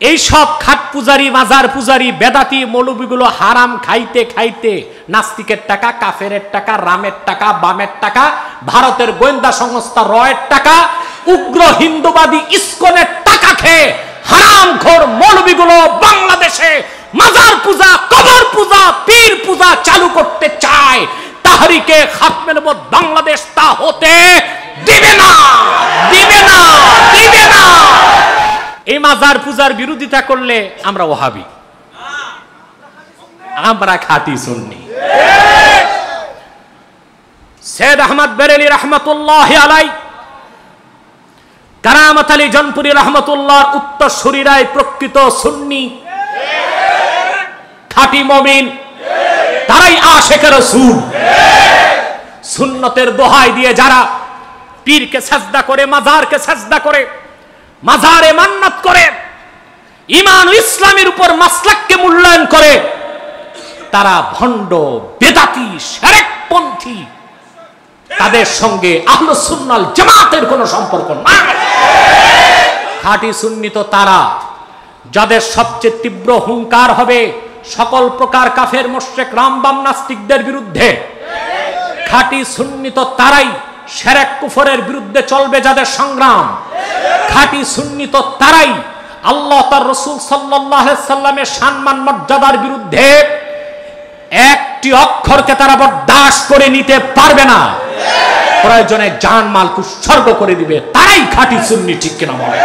এই সব খাট পূজারি, মাজার পূজারি, বেদাতি, মৌলবীগুলো হারাম খাইতে খাইতে নাস্তিকের টাকা, কাফেরের টাকা, রামের টাকা, বামের টাকা, ভারতের গোয়েন্দা সংস্থা রয়ের টাকা, উগ্র হিন্দুবাদী ইস্কনের টাকা খেয়ে হারাম ঘোর মৌলবীগুলো বাংলাদেশে মাজার পূজা, কবর পূজা, পীর পূজা চালু করতে চায়। তাহরিকে খাতমের মত বাংলাদেশ তা হতে দিবে না দিবে না দিবে না। এই মাজার পূজার বিরোধিতা করলে আমরা ওহাবি। আমরা খাতি শুননি সৈয়দ আহমদ বেরেলি রহমতুল্লাহ আলাই, কারামত আলী জনপুরি রহমতুল্লাহ উত্তর শরীরায় প্রকৃত সুন্নি। খাটি মমিন, তারাই আশেখের সুন সুন্নতের দোহাই দিয়ে যারা পীরকে সাজদা করে, মাজারকে সাজদা করে মাজারে মান্নাত করে ইমান ইসলামের উপর মাসলাককে মূল্যায়ন করে, তারা ভণ্ড, বেদাতি, সেরেকপন্থী। তাদের সঙ্গে আহল সুন্নাল জামাতের কোনো সম্পর্ক নাই। খাঁটি সুন্নিত তারা, যাদের সবচেয়ে তীব্র হুঙ্কার হবে সকল প্রকার কাফের মোশেক রামবাম, নাস্তিকদের বিরুদ্ধে। খাঁটি সুন্নিত তারাই সেরেক কুফরের বিরুদ্ধে চলবে যাদের সংগ্রাম। খাঁটি সুন্নিত তারাই। আল্লাহ তার রসুল সাল্লামের সম্মান মর্যাদার বিরুদ্ধে একটি অক্ষরকে তারা বরদাস্ত করে নিতে পারবে না। প্রয়োজনে জান মাল উৎসর্গ করে দিবে। তারাই খাঁটি সুন্নি, ঠিক কিনা বলে?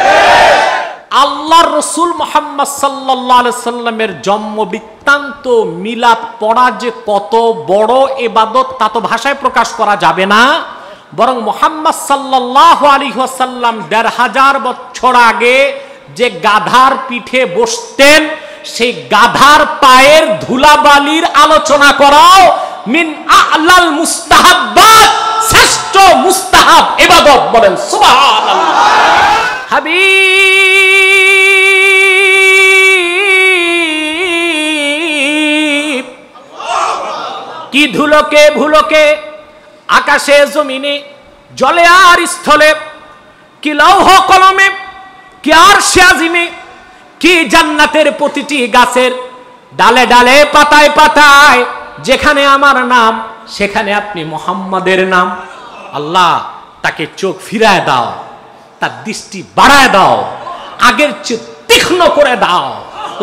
আল্লাহর রসুল মোহাম্মদ সাল্লামের জন্ম বৃত্তান্ত মিলাদ পড়া যে কত বড় এবাদত তা তো ভাষায় প্রকাশ করা যাবে না। বরং মোহাম্মদ সাল্লাহ আলী দেড় হাজার বছর আগে যে গাধার পিঠে বসতেন, সেই গাধার পায়ের ধুলাবালির আলোচনা করাও মিন আলাল মুস্তাহাব্বাত, শ্রেষ্ঠ মুস্তাহাব এবাদত বলেন, সুবহানাল্লাহ। হাবিব। কি ধুলোকে ভুলোকে আকাশে জমিনে জলে আর স্থলে, কি লৌহ কলমে, কি আর শিয়াজিমে কি জান্নাতের প্রতিটি গাছের ডালে ডালে, পাতায় পাতায়, যেখানে আমার নাম, সেখানে আপনি মোহাম্মদের নাম। আল্লাহ তাকে চোখ ফিরায় দাও, তার দৃষ্টি বাড়ায় দাও, আগের চেয়ে তীক্ষ্ণ করে দাও।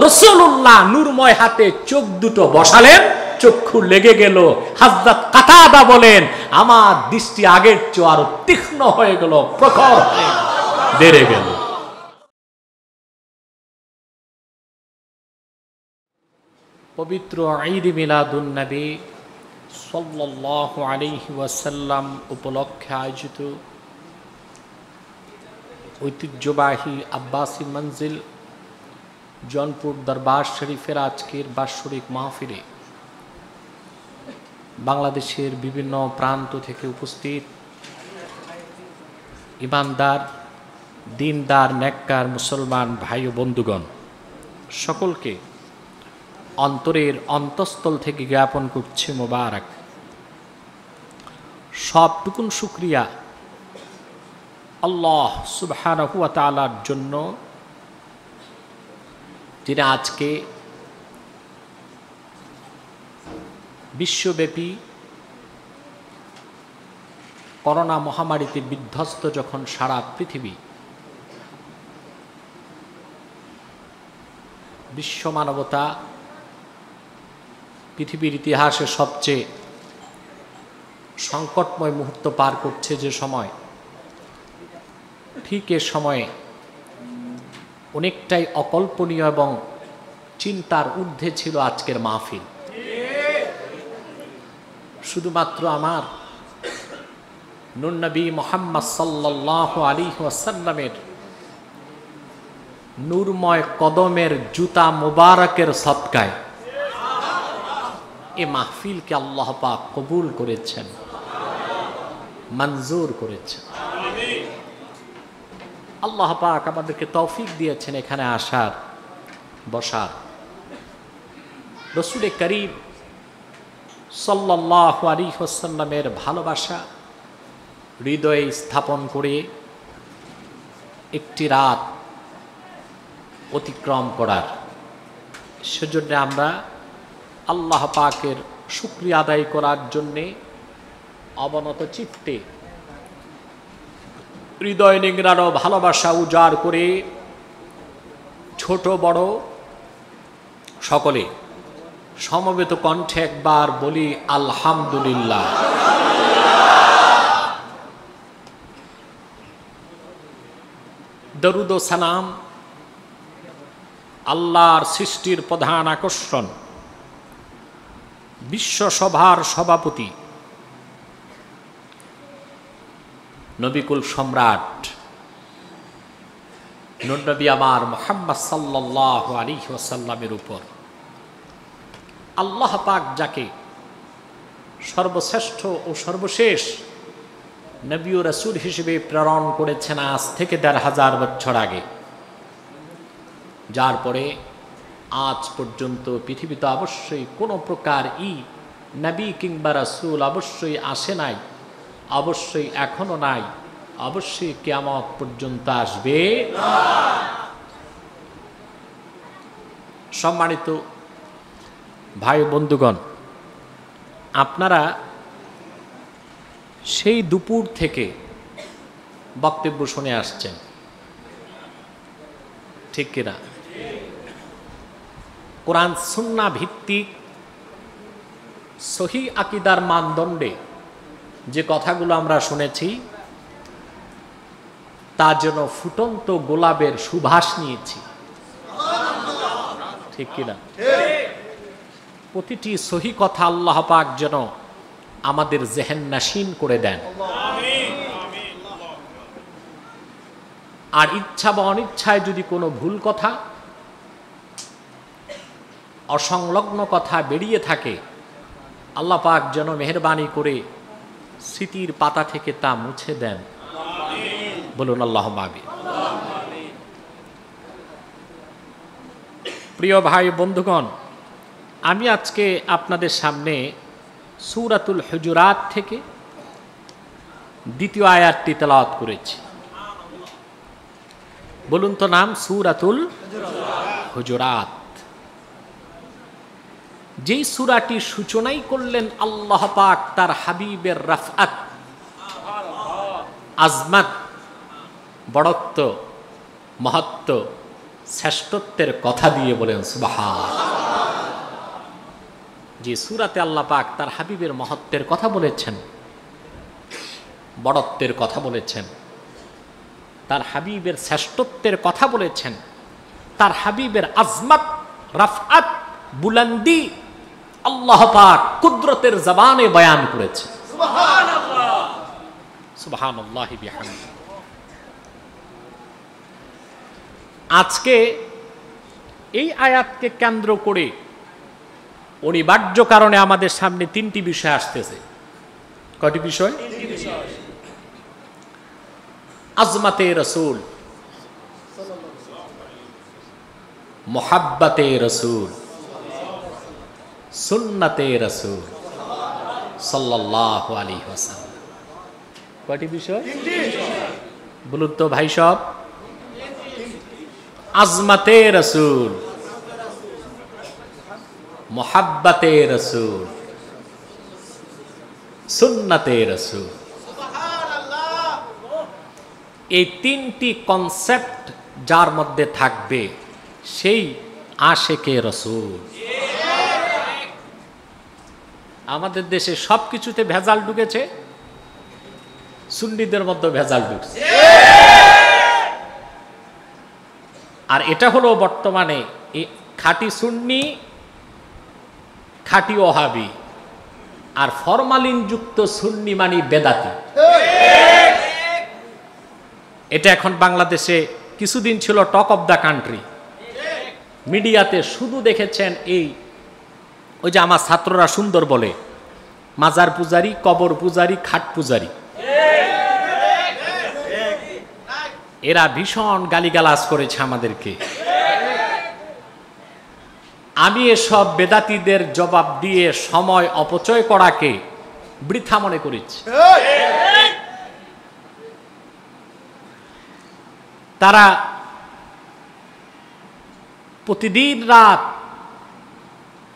রসুল্লাহ নূরময় হাতে চোখ দুটো বসালেন চক্ষু লেগে গেল। হাজরাত কাতাদা বলেন, আমার দৃষ্টি আগের চেয়ে আরও তীক্ষ্ণ হয়ে গেল, প্রখর বেড়ে গেল। পবিত্র ঈদ মিলাদুন নবী সাল্লাল্লাহু আলাইহি ওয়াসাল্লাম উপলক্ষে আয়োজিত ঐতিহ্যবাহী আব্বাসী মঞ্জিল, জনপুর দরবার শরীফের আজকের বাৎসরিক মাহফিলে বাংলাদেশের বিভিন্ন প্রান্ত থেকে উপস্থিত ইমানদার, দিনদার, নেককার মুসলমান ভাই ও বন্ধুগণ, সকলকে অন্তরের অন্তঃস্থল থেকে জ্ঞাপন করছে মোবারক। সবটুকুন শুক্রিয়া আল্লাহ তাআলার জন্য, যিনি আজকে বিশ্বব্যাপী করোনা মহামারীতে বিধ্বস্ত যখন সারা পৃথিবী, বিশ্ব মানবতা পৃথিবীর ইতিহাসে সবচেয়ে সংকটময় মুহূর্ত পার করছে যে সময়, ঠিক এ সময়ে অনেকটাই অকল্পনীয় এবং চিন্তার ঊর্ধ্বে ছিল আজকের মাহফিল। শুধুমাত্র আমার। নুনবী মোহাম্মদ সাল্লাহ আলী ওয়াসাল্লামের নূরময় কদমের জুতা মুবারকের সৎকায় এ মাহফিলকে আল্লাহ পাক কবুল করেছেন, মঞ্জুর করেছেন। আল্লাহ পাক আমাদেরকে তৌফিক দিয়েছেন এখানে আসার, বসার। রসুল করিম সাল্লাহ আলী হোসাল্লামের ভালোবাসা হৃদয়ে স্থাপন করে একটি রাত অতিক্রম করার। সেজন্য আমরা আল্লাহ পাকের শুক্রিয়া আদায় করার জন্যে অবনত চিত্তে হৃদয় নিংড়ানো ভালোবাসা উজাড় করে ছোট বড় সকলে সমবেত কণ্ঠে একবার বলি, আলহামদুলিল্লাহ। দরুদ সালাম, আল্লাহর সৃষ্টির প্রধান আকর্ষণ, বিশ্বসভার সভাপতি, নবিকুল সম্রাট, নবী আমার মোহাম্মদ সাল্লাহ আলী ওসাল্লামের উপর। আল্লাহ পাক যাকে সর্বশ্রেষ্ঠ ও সর্বশেষ নবী ও রসুল হিসেবে প্রেরণ করেছেন আজ থেকে দেড় হাজার বছর আগে। যার পরে আজ পর্যন্ত পৃথিবীতে অবশ্যই কোনো প্রকার ই নবী কিংবা রাসুল অবশ্যই আসে নাই, অবশ্যই এখনও নাই, অবশ্যই কেয়ামত পর্যন্ত আসবে। সম্মানিত ভাই বন্ধুগণ, আপনারা সেই দুপুর থেকে বক্তব্য শুনে আসছেন। ঠিক কিনা? কোরআন সুন্না ভিত্তিক সহি আকিদার মানদণ্ডে যে কথাগুলো আমরা শুনেছি, তা যেন ফুটন্ত গোলাপের সুভাষ নিয়েছি। ঠিক কিনা? প্রতিটি সহি কথা আল্লাহ পাক যেন আমাদের জেহেন নাসীন করে দেন। আর ইচ্ছা বা অনিচ্ছায় যদি কোনো ভুল কথা, অসংলগ্ন কথা বেরিয়ে থাকে, আল্লাহ পাক যেন মেহরবানি করে স্মৃতির পাতা থেকে তা মুছে দেন। বলুন আল্লাহ মাবি প্রিয় ভাই, বন্ধুগণ আমি আজকে আপনাদের সামনে সুরাতুল হুজুরাত থেকে দ্বিতীয় আয়াতটি তেলাওয়াত করেছি। বলুন তো নাম, সুরাতুল হুজুরাত। যেই সুরাটি সূচনাই করলেন আল্লাহ পাক, তার হাবিবের রাফাত আজমাত, বড়ত্ব, মহত্ব, শ্রেষ্ঠত্বের কথা দিয়ে বলেন সুবাহা যে সুরাতে আল্লাহ পাক তার হাবিবের মহত্বের কথা বলেছেন, বড়ত্বের কথা বলেছেন, তার হাবিবের শ্রেষ্ঠত্বের কথা বলেছেন, তার হাবিবের আজমাত রাফাত বুলন্দি আল্লাহ পাক কুদরতের জবানে বয়ান করেছে। আজকে এই আয়াতকে কেন্দ্র করে অনিবার্য কারণে আমাদের সামনে তিনটি বিষয় আসতেছে। কয়টি বিষয়? আজমাতে রসুল। মোহাব্বাতে রসুল। সুন্নাতে রসুল। সাল্লাহ আলী হাসান কয়টি বিষয়? বলুন তো ভাই সব। আজমাতে রসুল। মোহাব্বাতে রসুল, সুন্নাতে রসুল। এই তিনটি কনসেপ্ট যার মধ্যে থাকবে সেই আশেকে রসুল। আমাদের দেশে সব কিছুতে ভেজাল ঢুকেছে, সুন্নিদের মধ্যে ভেজাল ঢুকছে। আর এটা হলো বর্তমানে এই খাঁটি সুন্নি খাঁটি ওহাবি আর ফরমালিনযুক্ত সুন্নি মানি বেদাতি। এটা এখন বাংলাদেশে কিছুদিন ছিল টক অব দ্য কান্ট্রি। মিডিয়াতে শুধু দেখেছেন এই, ওই যে আমার ছাত্ররা সুন্দর বলে, মাজার পূজারি, কবর পূজারি, খাট পূজারি। এরা ভীষণ গালিগালাজ করেছে আমাদেরকে। আমি এসব বেদাতিদের জবাব দিয়ে সময় অপচয় করাকে বৃথা মনে করেছি তারা প্রতিদিন রাত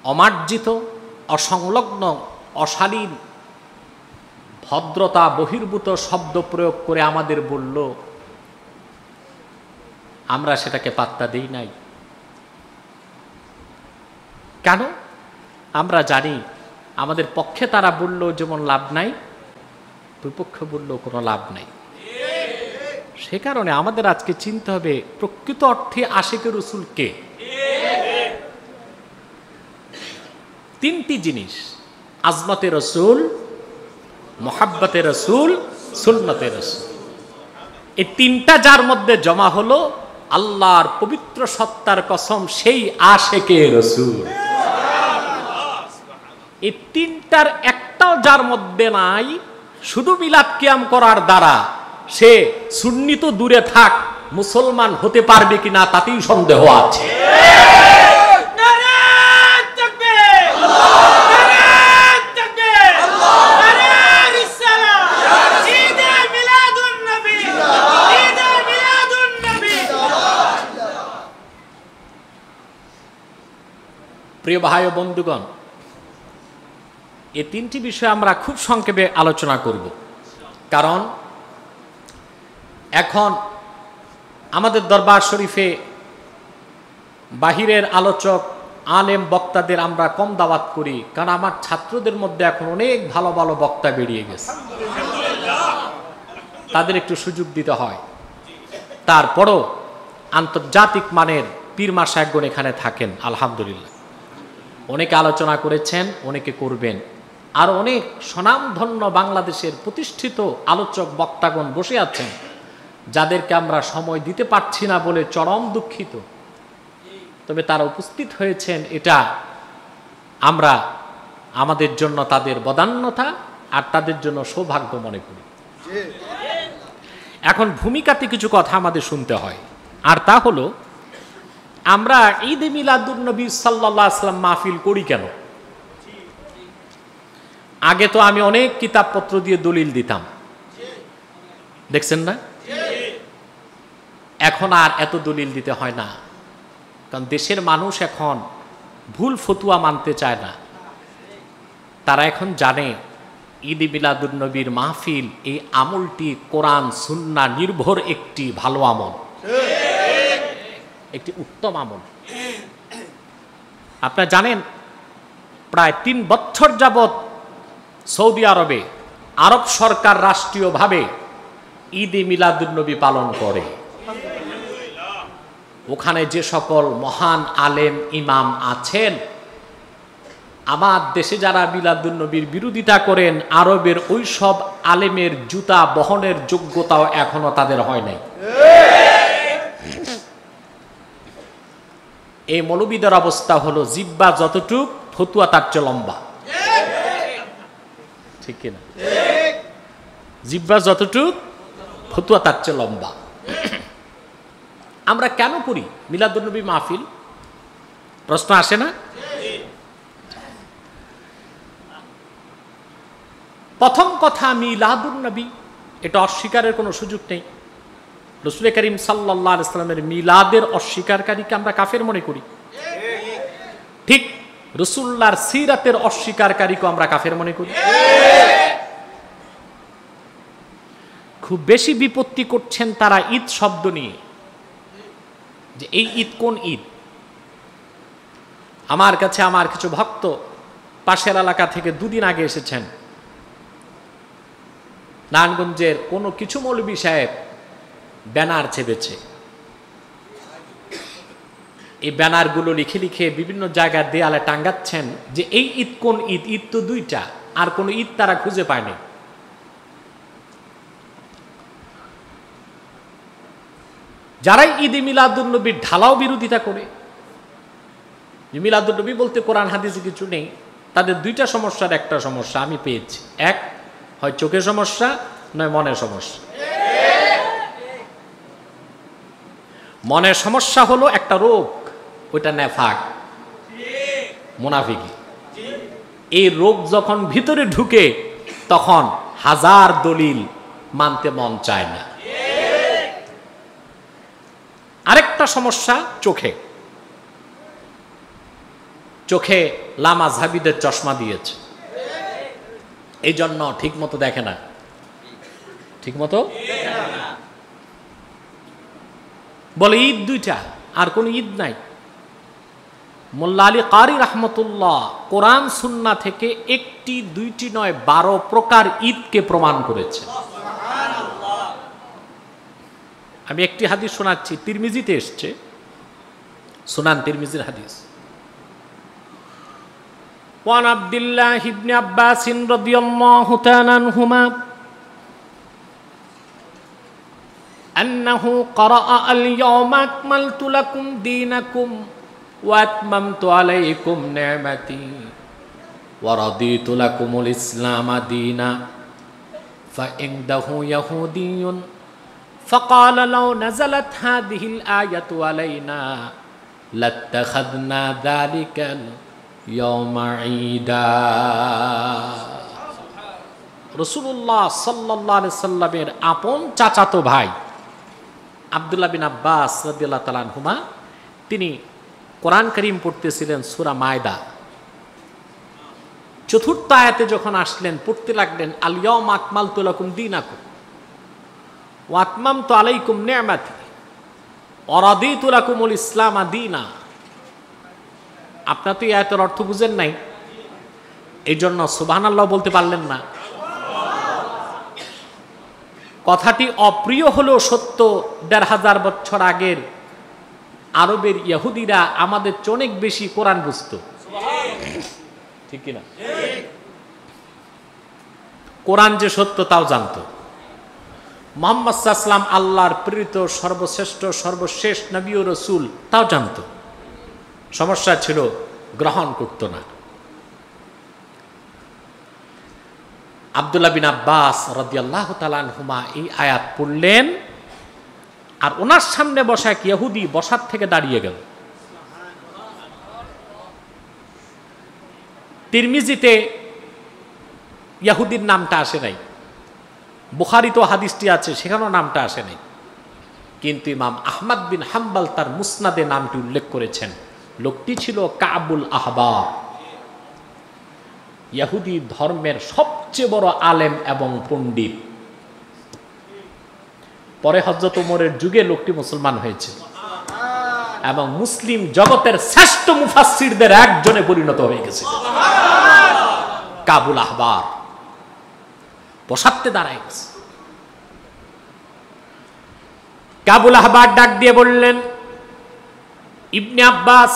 অমার্জিত, অসংলগ্ন, অশালীন, ভদ্রতা বহির্ভূত শব্দ প্রয়োগ করে আমাদের বলল, আমরা সেটাকে পাত্তা দিই নাই। কেন? আমরা জানি আমাদের পক্ষে তারা বলল যেমন লাভ নাই, বিপক্ষে বললেও কোনো লাভ নাই। সে কারণে আমাদের আজকে চিনতে হবে প্রকৃত অর্থে আশেকের রসুল কে। তিনটি জিনিস, আজমতে রসুল, মোহাব্বতে রসুল, সুন্নতে রসুল। এই তিনটা যার মধ্যে জমা হলো আল্লাহর পবিত্র সত্তার কসম, সেই আশেকে রসুল। এই তিনটার একটাও যার মধ্যে নাই, শুধু মিলাদ কিয়াম করার দ্বারা সে সুন্নি তো দূরে থাক, মুসলমান হতে পারবে কিনা তাতেই সন্দেহ আছে। প্রিয় ভাই ও বন্ধুগণ এই তিনটি বিষয় আমরা খুব সংক্ষেপে আলোচনা করব। কারণ এখন আমাদের দরবার শরীফে বাহিরের আলোচক, আলেম বক্তাদের আমরা কম দাওয়াত করি, কারণ আমার ছাত্রদের মধ্যে এখন অনেক ভালো ভালো বক্তা বেরিয়ে গেছে। তাদের একটু সুযোগ দিতে হয়। তারপরও আন্তর্জাতিক মানের পীরমা সাহেবগণ এখানে থাকেন, আলহামদুলিল্লাহ। অনেকে আলোচনা করেছেন, অনেকে করবেন। আর অনেক স্বনামধন্য বাংলাদেশের প্রতিষ্ঠিত আলোচক বক্তাগণ বসে আছেন, যাদেরকে আমরা সময় দিতে পারছি না বলে চরম দুঃখিত। তবে তারা উপস্থিত হয়েছেন, এটা আমরা আমাদের জন্য তাদের বদান্যতা আর তাদের জন্য সৌভাগ্য মনে করি। এখন ভূমিকাতে কিছু কথা আমাদের শুনতে হয়, আর তা হলো, আমরা ঈদ মিলাদুলনবী সাল্লাহ আসলাম মাহফিল করি কেন? আগে তো আমি অনেক কিতাবপত্র দিয়ে দলিল দিতাম। দেখছেন না? এখন আর এত দলিল দিতে হয় না। কারণ দেশের মানুষ এখন ভুল ফতুয়া মানতে চায় না। তারা এখন জানে, ঈদ মিলাদুলনবীর মাহফিল এই আমলটি কোরআন, সুন্না নির্ভর একটি ভালো আমল। একটি উত্তম আমল। আপনারা জানেন, প্রায় তিন বছর যাবৎ সৌদি আরবে আরব সরকার রাষ্ট্রীয়ভাবে ঈদ মিলাদুলনবী পালন করে। ওখানে যে সকল মহান আলেম, ইমাম আছেন, আমার দেশে যারা মিলাদুলনবীর বিরোধিতা করেন, আরবের ওই সব আলেমের জুতা বহনের যোগ্যতাও এখনও তাদের হয় নাই। এই মৌলবীদের অবস্থা হলো জিব্বা যতটুক, ফতুয়া তার চেয়ে লম্বা। ঠিক কিনা? জিব্বা যতটুক, ফতুয়া তার চেয়ে লম্বা। আমরা কেন করি মিলাদুলনবী মাহফিল? প্রশ্ন আসে না? প্রথম কথা মিলাদুলনবী এটা অস্বীকারের কোনো সুযোগ নেই। রসুল করিম সাল্লাহ ইসলামের মিলাদের অস্বীকারকারীকে আমরা কাফের মনে করি। ঠিক রসুল্লার সিরাতের অস্বীকারীকেও আমরা কাফের মনে করি। খুব বেশি বিপত্তি করছেন তারা ঈদ শব্দ নিয়ে। যে এই ঈদ কোন ঈদ? আমার কাছে আমার কিছু ভক্ত পাশের এলাকা থেকে দুদিন আগে এসেছেন। নারায়ণগঞ্জের কোনো কিছু মৌলবী সাহেব ব্যানার ছেপেছে। এই ব্যানারগুলো লিখে লিখে বিভিন্ন জায়গার দেয়ালে টাঙ্গাচ্ছেন যে এই ঈদ কোন ঈদ? ঈদ তো দুইটা। আর কোন ঈদ তারা খুঁজে পায়নি। যারাই ঈদে মিলাদুলনবীর ঢালাও বিরোধিতা করে মিলাদুলনবী বলতে কোরআন হাদিসে কিছু নেই, তাদের দুইটা সমস্যার একটা সমস্যা আমি পেয়েছি। এক, হয় চোখের সমস্যা, নয় মনের সমস্যা। মনের সমস্যা হলো একটা রোগ। ওইটা নেফাক। মুনাফিকি। এই রোগ যখন ভিতরে ঢুকে তখন হাজার দলিল মানতে মন চায় না। আরেকটা সমস্যা চোখে। চোখে লামা ঝাবিদের চশমা দিয়েছে। এই জন্য ঠিক মতো দেখে না। ঠিক। মতো বলে ঈদ দুইটা আর কোন ঈদ নাই। মোল্লা আলী কারি রহমতুল্লাহ কোরআন সুন্না থেকে একটি দুইটি নয় বারো প্রকার ঈদকে প্রমাণ করেছে আমি একটি হাদিস শোনাচ্ছি তিরমিজিতে এসছে সুনান তিরমিজির হাদিস وعن عبد الله بن عباس رضي الله تعالى عنهما أنه قرأ اليوم أكملت لكم دينكم وأتممت عليكم نعمتي ورضيت لكم الإسلام دينا فعنده يهودي فقال لو نزلت هذه الآية علينا لاتخذنا ذلك اليوم عيدا রসুল্লাহ সাল্লাহ সাল্লামের আপন চাচাতো ভাই আবদুল্লাহ বিন আব্বাস রদিয়াল্লাহ তালানহুমা তিনি কোরআন করিম পড়তেছিলেন সুরা মায়দা। চতুর্থ আয়াতে যখন আসলেন, পড়তে লাগলেন আলিয়ম আকমাল তুলাকুম দিন আকুম ওয়াতমাম তো আলাইকুম নেমাতি অরাদি তুলাকুমুল ইসলাম আদিনা আপনার তো এই অর্থ বুঝেন নাই। এই জন্য সুবাহান আল্লাহ বলতে পারলেন না। কথাটি অপ্রিয় হলেও সত্য, দেড় হাজার বছর আগের আরবের ইহুদিরা আমাদের অনেক বেশি কোরআন বুঝত। ঠিক কিনা? কোরআন যে সত্য তাও জানত। মোহাম্মদ সাল্লাম আল্লাহর প্রেরিত সর্বশ্রেষ্ঠ, সর্বশেষ নবী রসুল তাও জানত। সমস্যা ছিল গ্রহণ করত না। আবদুল্লাহ বিন আব্বাস রদিয়াল্লাহ হুমা এই আয়াত পড়লেন আর ওনার সামনে বসা এক ইহুদি বসার থেকে দাঁড়িয়ে গেল। তিরমিজিতে ইয়াহুদির নামটা আসে নাই। বুখারিত হাদিসটি আছে, সেখানেও নামটা আসে নাই। কিন্তু ইমাম আহমদ বিন হাম্বাল তার মুসনাদে নামটি উল্লেখ করেছেন। লোকটি ছিল কাবুল আহবার ইয়াহুদি ধর্মের সবচেয়ে বড় আলেম এবং পণ্ডিত। পরে হজরত উমরের যুগে লোকটি মুসলমান হয়েছে এবং মুসলিম জগতের শ্রেষ্ঠ মুফাসিরদের একজনে পরিণত হয়ে গেছে কাবুল আহবার বসাতে দাঁড়ায় গেছে কাবুল আহবার ডাক দিয়ে বললেন ইবনে আব্বাস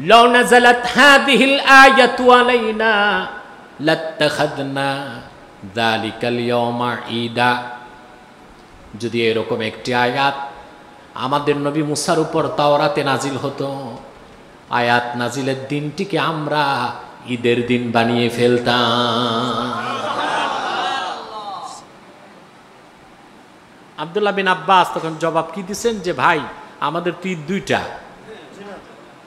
لو نزلت هذه الآية علينا لاتخذنا ذلك اليوم عيدا যদি এরকম একটি আয়াত আমাদের নবী মুসার উপর তাওরাতে নাজিল হতো, আয়াত নাজিলের দিনটিকে আমরা ঈদের দিন বানিয়ে ফেলতাম। আবদুল্লাহ বিন আব্বাস তখন জবাব কি দিচ্ছেন যে, ভাই, আমাদের তো ঈদ দুইটা।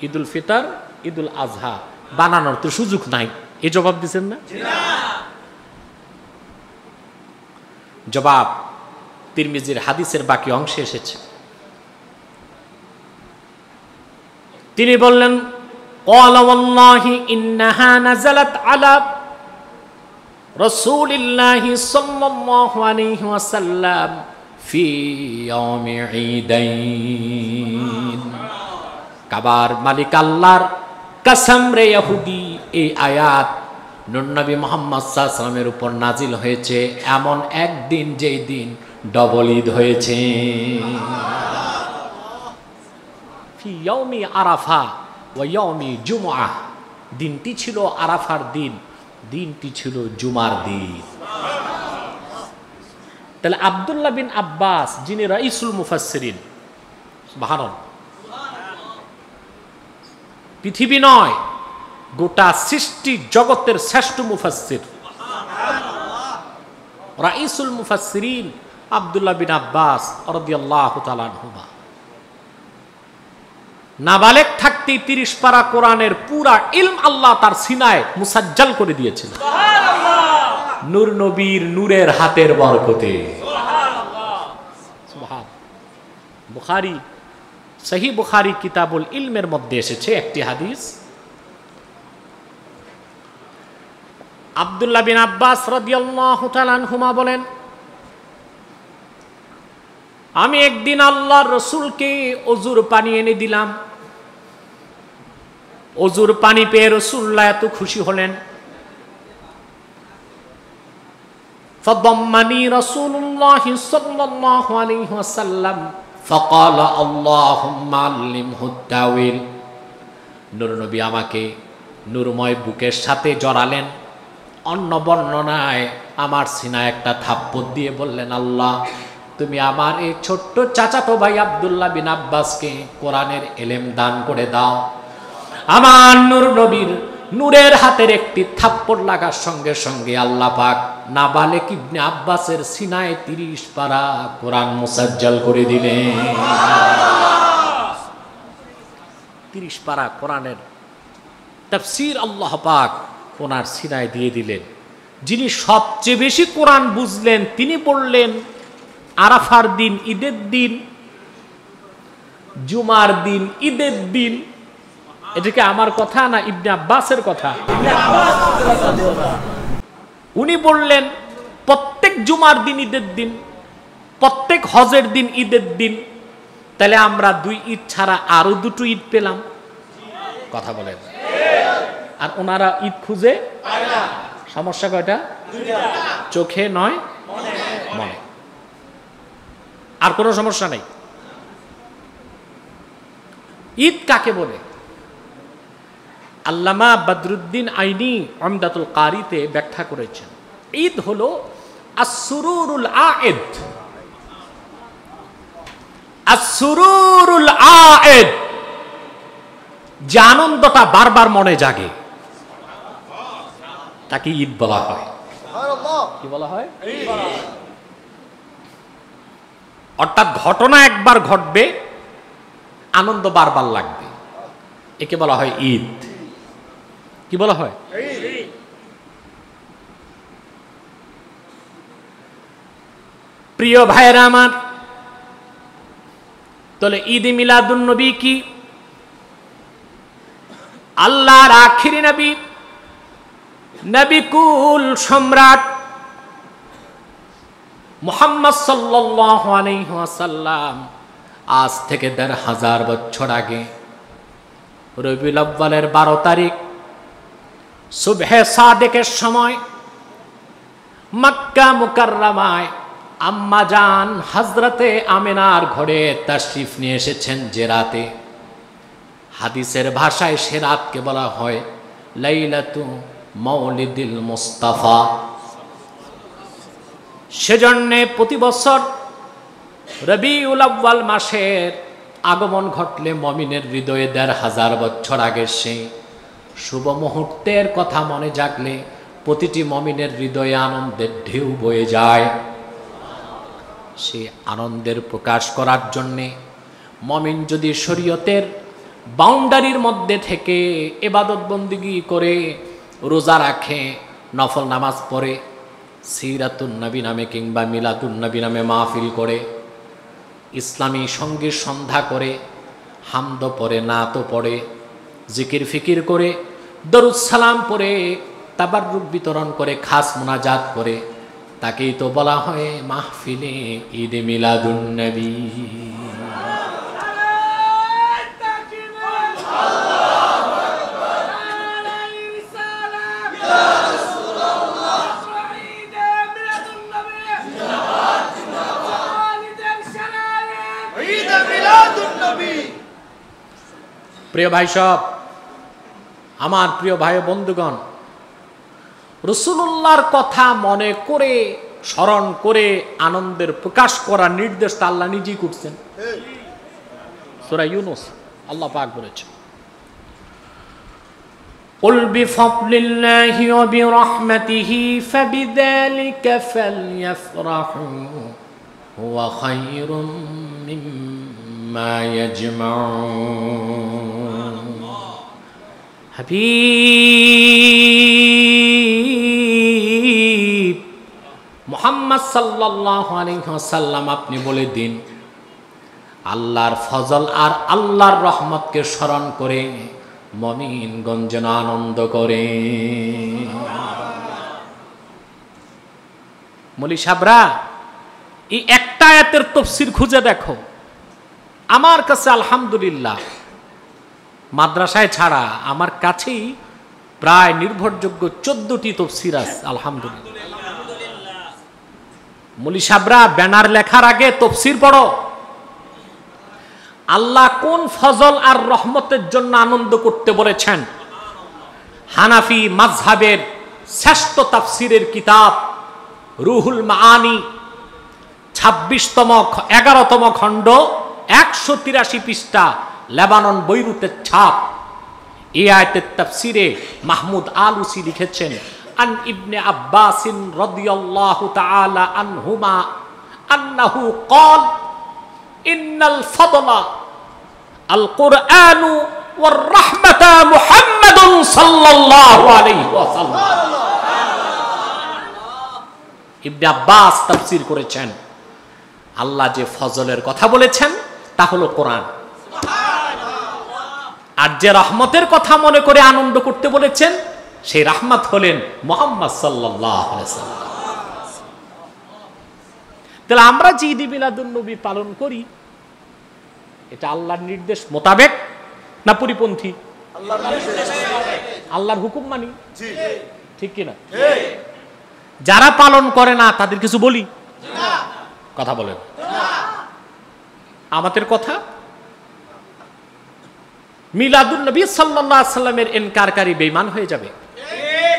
ঈদুল ফিতর, ঈদুল আজহা বানানোর তো সুযোগ নাই। এ জবাব দিচ্ছেন না? জবাব তিরমিজির হাদিসের বাকি অংশে এসেছে। তিনি বললেন কাবার মালিক আল্লাহর কসম রে ইহুদি, এই আয়াত নবী মোহাম্মদ সাল্লাল্লাহু উপর নাজিল হয়েছে এমন একদিন যেই দিন ডবল ঈদ হয়েছে। আরাফা ওয়া ইয়াউমি জুমআ দিনটি ছিল আরাফার দিন, দিনটি ছিল জুমার দিন। তাহলে আবদুল্লাহ বিন আব্বাস, যিনি রাইসুল মুফাসসিরিন ভারত পৃথিবী নয়, গোটা সৃষ্টি জগতের শ্রেষ্ঠ মুফাসির রাইসুল মুফাসিরিন আবদুল্লাহ বিন আব্বাস রদিয়াল্লাহ তালানহুমা নাবালেক থাকতেই তিরিশ পারা কোরআনের পুরা ইলম আল্লাহ তার সিনায় মুসাজ্জাল করে দিয়েছিল। নূর নবীর নূরের হাতের বরকতে। বুখারি সহি বুখারি কিতাবুল ইলমের মধ্যে এসেছে একটি হাদিস। আবদুল্লাহ বিন আব্বাস রাদিয়াল্লাহু তাআলা আনহুমা বলেন আমি একদিন আল্লাহর রসুলকে অজুর পানি এনে দিলাম অজুর পানি পেয়ে রসুল্লাহ এত খুশি হলেন فضمني رسول الله صلى الله عليه وسلم فقال اللهم علمه التاويل নূর নবী আমাকে নূরময় বুকের সাথে জড়ালেন অন্য বর্ণনায় আমার সিনায় একটা থাপ্পড় দিয়ে বললেন আল্লাহ তুমি আমার এই ছোট্ট চাচাতো ভাই আবদুল্লাহ বিন আব্বাসকে কোরআনের এলেম দান করে দাও। আমার নূর নবীর নূরের হাতের একটি থাপ্পড় লাগার সঙ্গে সঙ্গে আল্লাহ পাক নাবালেক ইবনে আব্বাসের সিনায় তিরিশ পারা কোরআন মুসাজ্জাল করে দিলেন। তিরিশ পারা কোরআনের তাফসির আল্লাহ পাক ওনার সিনায় দিয়ে দিলেন। যিনি সবচেয়ে বেশি কোরআন বুঝলেন, তিনি বললেন আরাফার দিন, ঈদের দিন, জুমার দিন, ঈদের দিন। এটা কি আমার কথা না ইবনে আব্বাসের কথা? উনি বললেন, প্রত্যেক জুমার দিন ঈদের দিন, প্রত্যেক হজের দিন ঈদের দিন, তাহলে আমরা দুই ঈদ ছাড়া আরও দুটো ঈদ পেলাম। কথা বলেন। আর ওনারা ঈদ খুঁজে, সমস্যা কয়টা? চোখে নয়, মনে। আর কোনো সমস্যা নেই। ঈদ কাকে বলে? আল্লামা বদরুদ্দিন আইনি অমদাতুল কারিতে ব্যাখ্যা করেছেন। ঈদ হলো আসুরুল আয়েদ। আসুরুল আয়েদ। যে আনন্দটা বারবার মনে জাগে তাকে ঈদ বলা হয়। কি বলা হয়? অর্থাৎ ঘটনা একবার ঘটবে, আনন্দ বারবার লাগবে। একে বলা হয় ঈদ। কি বলা হয়? প্রিয় ভাইরা আমার, তাহলে ঈদ মিলাদুন নবী কি? আল্লাহর আখিরি নবী নবী কুল সম্রাট মোহাম্মদ আলাইহি আজ থেকে দেড় হাজার বছর আগে রবিউল আব্বালের বারো তারিখ সুবহে সাদেকের সময় মক্কা মুকাররামায় আম্মা জান হজরতে আমেনার ঘরে তাশরিফ নিয়ে এসেছেন যে রাতে। হাদিসের ভাষায় সে রাতকে বলা হয় লাইলাতু মৌলিদিল মুস্তাফা। সেজন্যে প্রতি বছর রবিউল আব্বাল মাসের আগমন ঘটলে মমিনের হৃদয়ে দেড় হাজার বছর আগের সে শুভ মুহূর্তের কথা মনে জাগলে প্রতিটি মমিনের হৃদয়ে আনন্দের ঢেউ বয়ে যায়। সে আনন্দের প্রকাশ করার জন্যে মমিন যদি শরীয়তের বাউন্ডারির মধ্যে থেকে এবাদত বন্দিগি করে রোজা রাখে, নফল নামাজ পড়ে সিরাতুন নবী নামে কিংবা মিলাতুন নবী নামে মাহফিল করে, ইসলামী সঙ্গীর সন্ধ্যা করে হামদ পড়ে নাতো পড়ে, জিকির ফিকির করে, দরুদ সালাম পড়ে, তাবাররুক বিতরণ করে, খাস মোনাজাত করে, তাকেই তো বলা হয় মাহফিলে ঈদে মিলাদুন্নবী প্রিয় ভাই সব আমার প্রিয় ভাই ও বন্ধুগণ রসুল্লাহর কথা মনে করে স্মরণ করে আনন্দের প্রকাশ করার নির্দেশ তা আল্লাহ নিজেই করছেন সোরা ইউনুস আল্লাহ পাক বলেছে قل بفضل الله وبرحمته فبذلك فليفرحوا هو خير مما يجمعون হাবিব। মোহাম্মদ সাল্লাহ আপনি বলে দিন, আল্লাহর ফজল আর আল্লাহর রহমতকে স্মরণ করে মমিন গঞ্জন আনন্দ করে। মলি সাবরা, এই একটা আয়াতের তফসির খুঁজে দেখো। আমার কাছে আলহামদুলিল্লাহ মাদ্রাসায় ছাড়া আমার কাছেই প্রায় নির্ভরযোগ্য চোদ্দটি তফসির আছে, আলহামদুলিল্লাহ। মলি সাবরা ব্যানার লেখার আগে তফসির পড়ো। আল্লাহ কোন ফজল আর রহমতের জন্য আনন্দ করতে বলেছেন? হানাফি মাঝহাবের শ্রেষ্ঠ তাফসিরের কিতাব রুহুল মানি ছাব্বিশতম এগারোতম খণ্ড, একশো তিরাশি পৃষ্ঠা লেবানন বৈরুতের ছাপ। মাহমুদ আলুসি লিখেছেন, আন ইবনে আব্বাসিন তাআলা আনহুমা আন্নাহু ইন্নাল ফাদলা, আল কুরআনু ওয়ার রাহমাতা মুহাম্মাদুন সাল্লাল্লাহু আলাইহি ওয়াসাল্লাম। ইবনে আব্বাস তাফসীর করেছেন। আল্লাহ যে ফজলের কথা বলেছেন, তা হলো কোরআন। আর যে রহমতের কথা মনে করে আনন্দ করতে বলেছেন সেই রাহমাত হলেন মোহাম্মদ সাল্লাহ তাহলে আমরা যে ঈদ মিলাদুন নবী পালন করি এটা আল্লাহর নির্দেশ মোতাবেক না পরিপন্থী? আল্লাহর হুকুম মানি? ঠিক কিনা যারা পালন করে না তাদের কিছু বলি? কথা বলেন। আমাদের কথা? মিলাদুন নবী সাল্লাহ সাল্লামের এনকারকারী বেইমান হয়ে যাবে।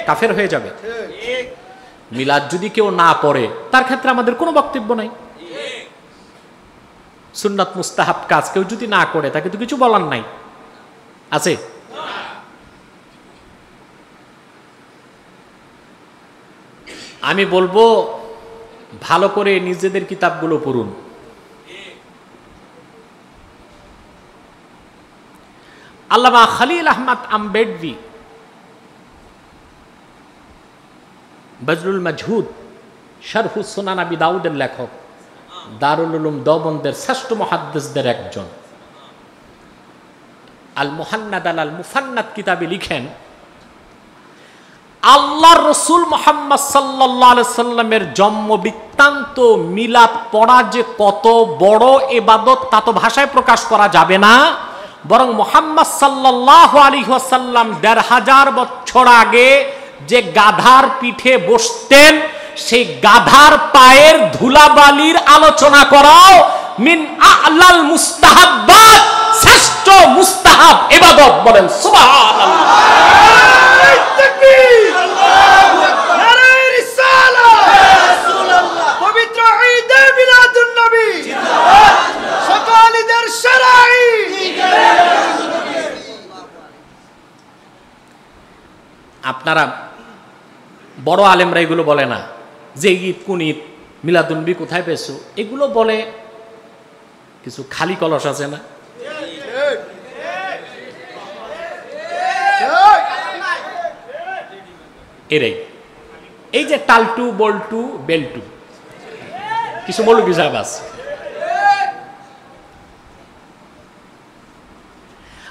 কাফের হয়ে যাবে। মিলাদ যদি কেউ না পড়ে তার ক্ষেত্রে আমাদের কোনো বক্তব্য নাই। সুন্নাত মুস্তাহাব কাজ কেউ যদি না করে তাকে তো কিছু বলার নাই। আছে? আমি বলব ভালো করে নিজেদের কিতাবগুলো পড়ুন। আল্লামা খালিল আহমদ আম্বেডবি বজরুল মজহুদ শরফুস সোনানাবি দাউদের লেখক, দারুল উলুম দবন্দের শ্রেষ্ঠ মহাদ্দেশদের একজন। আল মুহান্নাদ আল আল মুফান্নাদ কিতাবে লিখেন আল্লাহ রসুল মোহাম্মদ সাল্লাহ সাল্লামের জন্ম বৃত্তান্ত মিলাদ পড়া যে কত বড় এবাদত তা তো ভাষায় প্রকাশ করা যাবে না। বরং মোহাম্মদ সাল্লাহ আলী দেড় হাজার বছর আগে যে গাধার পিঠে বসতেন, সেই গাধার পায়ের ধুলাবালির আলোচনা করাও মিন আলাল মুস্তাহাব্বাত, শ্রেষ্ঠ মুস্তাহাব এবাদত বলেন পবিত্র ঈদে আপনারা বড় আলেমরা এগুলো বলে না। যে ঈদ কোন ঈদ? মিলাদুনবী কোথায় পেয়েছ? এগুলো বলে কিছু খালি কলস আছে না? এরাই। এই যে টালটু, বল্টু, বেলটু, কিছু মৌলবী সাহেব আছে।